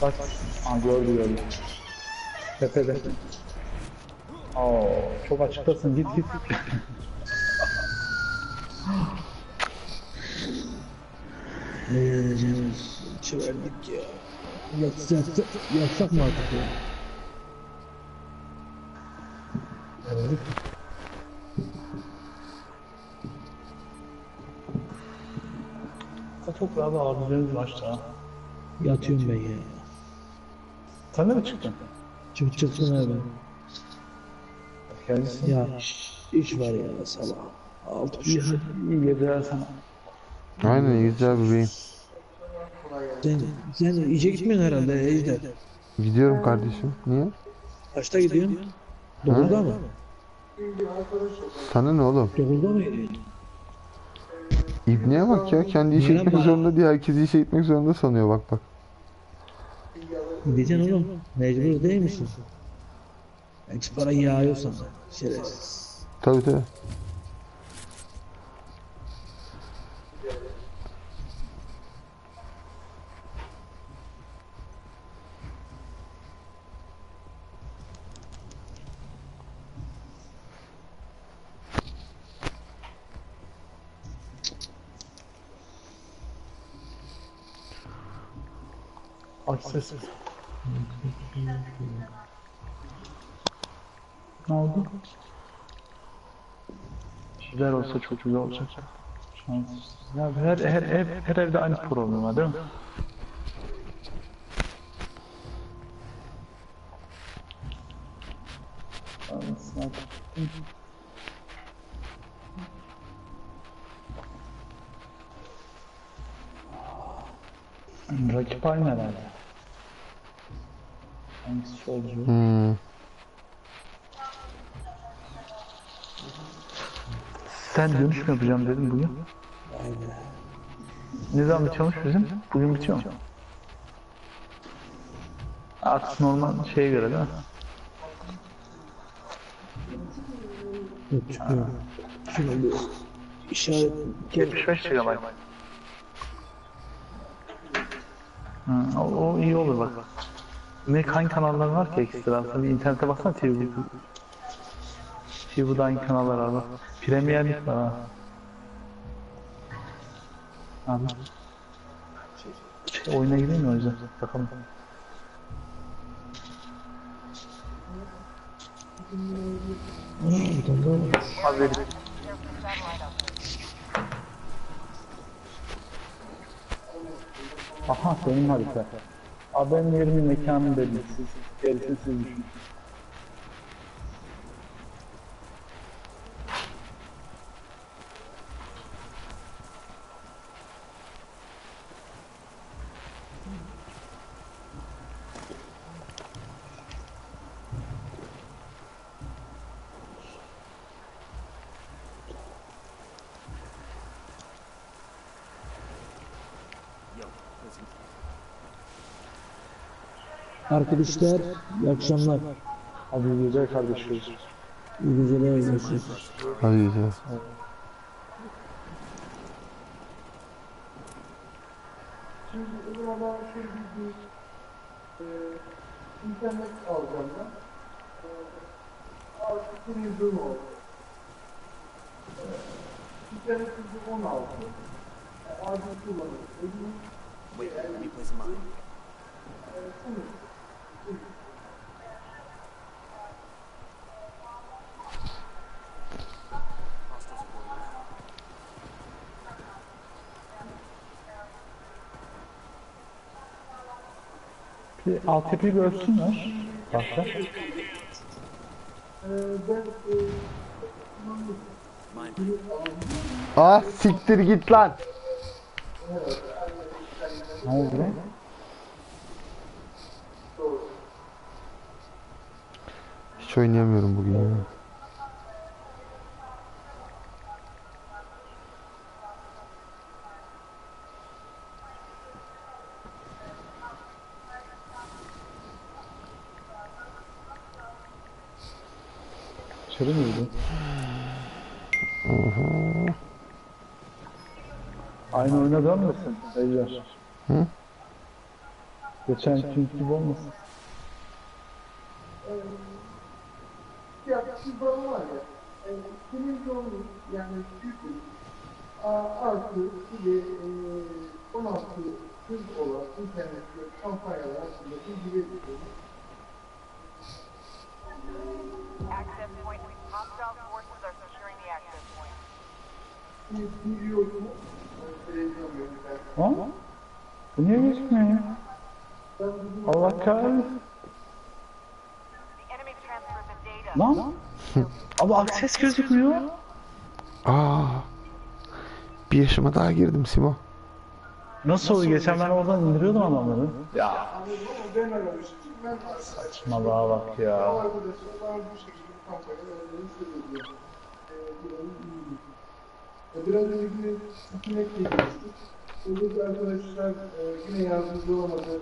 Bak. Aa gördü gördü. Tepede. Oo çok açıktasın git git. Ne yeneceğiz? Çevirdik ya. Yatsak, yatsak, yatsak mı artık ya? Çok abi ağrılarınız başta. Yatıyorum ben ya. Sen de mi çıktın? Çık çıksın abi. Gelsin. Ya iş, iş var ya sabah. Altı buçuk. İyi geceler sana. Aynen iyi güzel bebeğim. Sen, sen iyice gitmiyorsun herhalde Ejder. Gidiyorum kardeşim. Niye? Kaçta gidiyorsun? Dokuzda mı? Sana ne oğlum? Dokuzda mı gidiyorsun? İbniye bak ya. Kendi işe Niye gitmek zorunda değil. Herkes işe gitmek zorunda sanıyor bak bak. Gideceksin oğlum. Mecbur değil misin? Belki para yağıyor sana. Şerefsiz. Tabii tabii. Aç sesi. Ne oldu? Şeyler olsa çok güzel olacak. Ya her, her, her, her evde aynı problem var değil mi? Anasını satayım. Rakip aynı herhalde. Hangisi solcu? Hmm. Mü yapacağım dedim bugün. Ne zaman bitiyormuş bizim? Bugün bitiyor mu? Artık normal şeye göre değil mi? Çıkıyor. Bir işaret. 75 GB. Ha, o, o iyi olur bak. Ne hangi kanallar var ki ekstra? Bir internete baksana TV. TV'de hangi kanallar var bak. Premier Lig var ha. Abi. Şey, oyuna gireyim mi o yüzden? Bakalım. Haberi. Aha senin harita. Abi benim yerimin mekanım belli. Siz, gerisini siz düşünün. Arkadaşlar iyi akşamlar. Hadi iyi geceler kardeşim. İyi geceler. Görüşürüz. Hadi güzel. İnternet alacağım ben. Artık televizyon oldu. İnternet hızı 16. Acil kullanıyorum. Wait, let me place mine. Bir. Başka. Ee, ben e, Ah siktir git lan. Ne oldu? Oynayamıyorum bugün ya. Dışarı mıydı? Aynı oyuna dönmesin Ejder. Hı? Geçen gün gibi olmasın. Bir bana var ya. E, senin yolun yani A- artı bir de e, 16 hız olan internette kampanyalar hakkında bilgi veriyoruz. Access point. Hostile forces are securing the access point. Bir biliyorsun. Televizyon yöneten. Ha? Bu niye gözükmüyor ya? Allah kahretsin. The Lan? Abi akses gözükmüyor. Aa. Bir yaşıma daha girdim Simo. Nasıl oldu? Geçen ben oradan indiriyordum adamları. Ya saçmalığa bak ya. E, E, Biraz bir hükümet geçmiştik. Buradaki arkadaşlar e, yine yardımcı olamadı.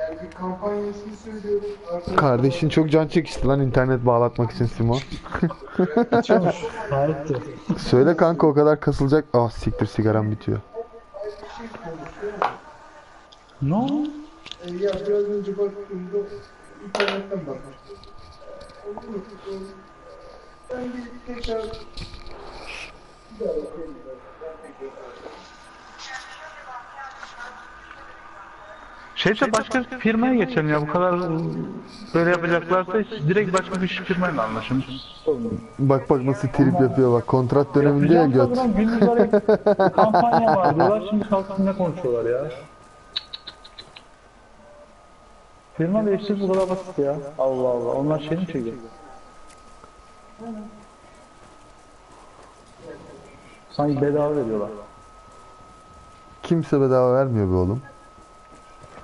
Daha doğrusu yani bir kampanyasını söylüyorum. Arkadaşlar- Kardeşin çok can çekişti lan internet bağlatmak için Simo. [laughs] Söyle kanka o kadar kasılacak. Ah siktir sigaram bitiyor. Ne oldu? E, ya biraz önce baktığımda internetten bakmıştım. Ben bir tekrar bir daha bakayım. Ben tekrar Şeyse başka firmaya geçelim ya bu kadar böyle yapacaklarsa direkt başka bir firmayla anlaşın. Bak bak nasıl trip yapıyor bak. Kontrat döneminde ya göt. tabii lan, gündüz arayıp kampanya var diyorlar şimdi kalkıp ne konuşuyorlar ya. Firma değiştir bu kadar basit ya. Allah Allah onlar şey mi çekiyor? Sanki bedava veriyorlar. Kimse bedava vermiyor be oğlum.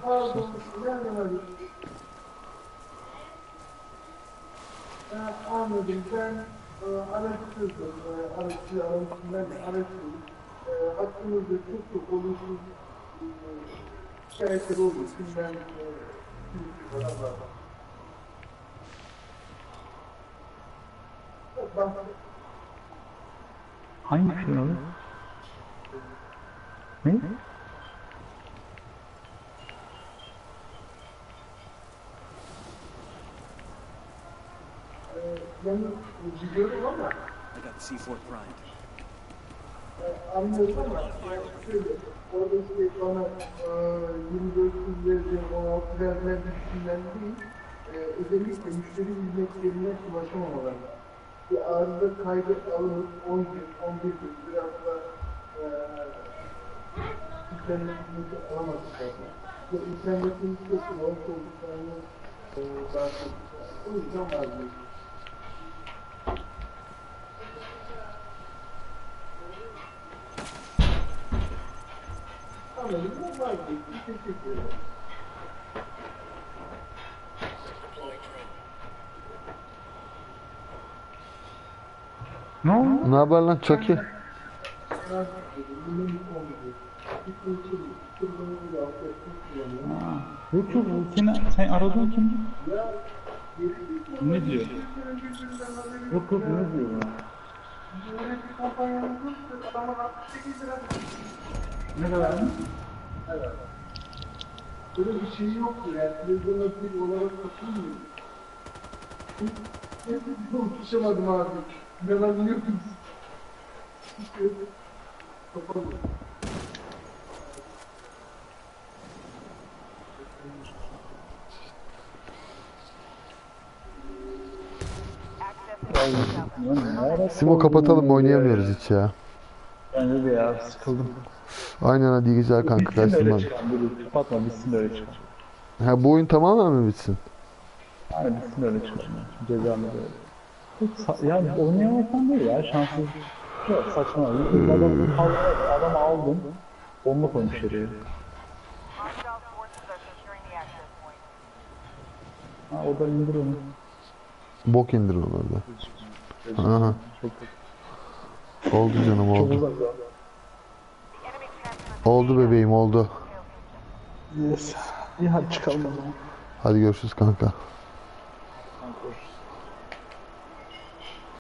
Pardon, nereden arıyorsun? Ben anladım. Araştırdım. Ben de araştırdım. E, hakkınızda çok çok olumsuz şikayetler olduğu için ben şimdi bana bak. Bak, Hangi firma bu? Ne? e, ben biliyorum ama I got the C4 primed. Anlıyorum ama yani şöyle, orada şey bana e, 24 vereceğim, 16 vermem gibisinden değil, e, özellikle müşteri hizmetlerine ulaşamamalarına. Bir arıza kaydı alınıp 10 gün, 11 gün biraz da e, internet hizmeti alamadıklarına. Bu internetin çok yoğun olduklarını e, bahsetmişler. O yüzden vazgeçtim. Anladım. Teşekkür ederim. Ne oldu? Ne haber lan Chucky? Yok yok sen, sen aradın kimdi? Ne diyor? Yok yok ne diyor ya? Böyle bir kampanyanın kurt, adamın 68 lira Ne kadar mı? Böyle bir şey yoktu yani. Televizyona bir olarak satılmıyor. Hiç ulaşamadım abi. İnanamıyor musun? Kapalı. Simo kapatalım oynayamıyoruz hiç ya. Bence de ya sıkıldım. Aynen hadi iyi geceler kanka Bitsin kaçtım öyle dur, kapatma bitsin öyle çıkalım. Ha bu oyun tamamen mi bitsin? Yani bitsin öyle çıkalım. Cezamı böyle. Çok sa- ya oynayamaktan değil ya şanssız. Yok saçma. Adam, adam aldım. Bomba koymuş yere. Hostile forces are securing the access point. Ha oradan indir onu. Bok indir onu orada. Aha. Çok, Oldu canım çok oldu. uzak Oldu bebeğim oldu. Yes. İyi hadi çıkalım o zaman. Hadi görüşürüz kanka.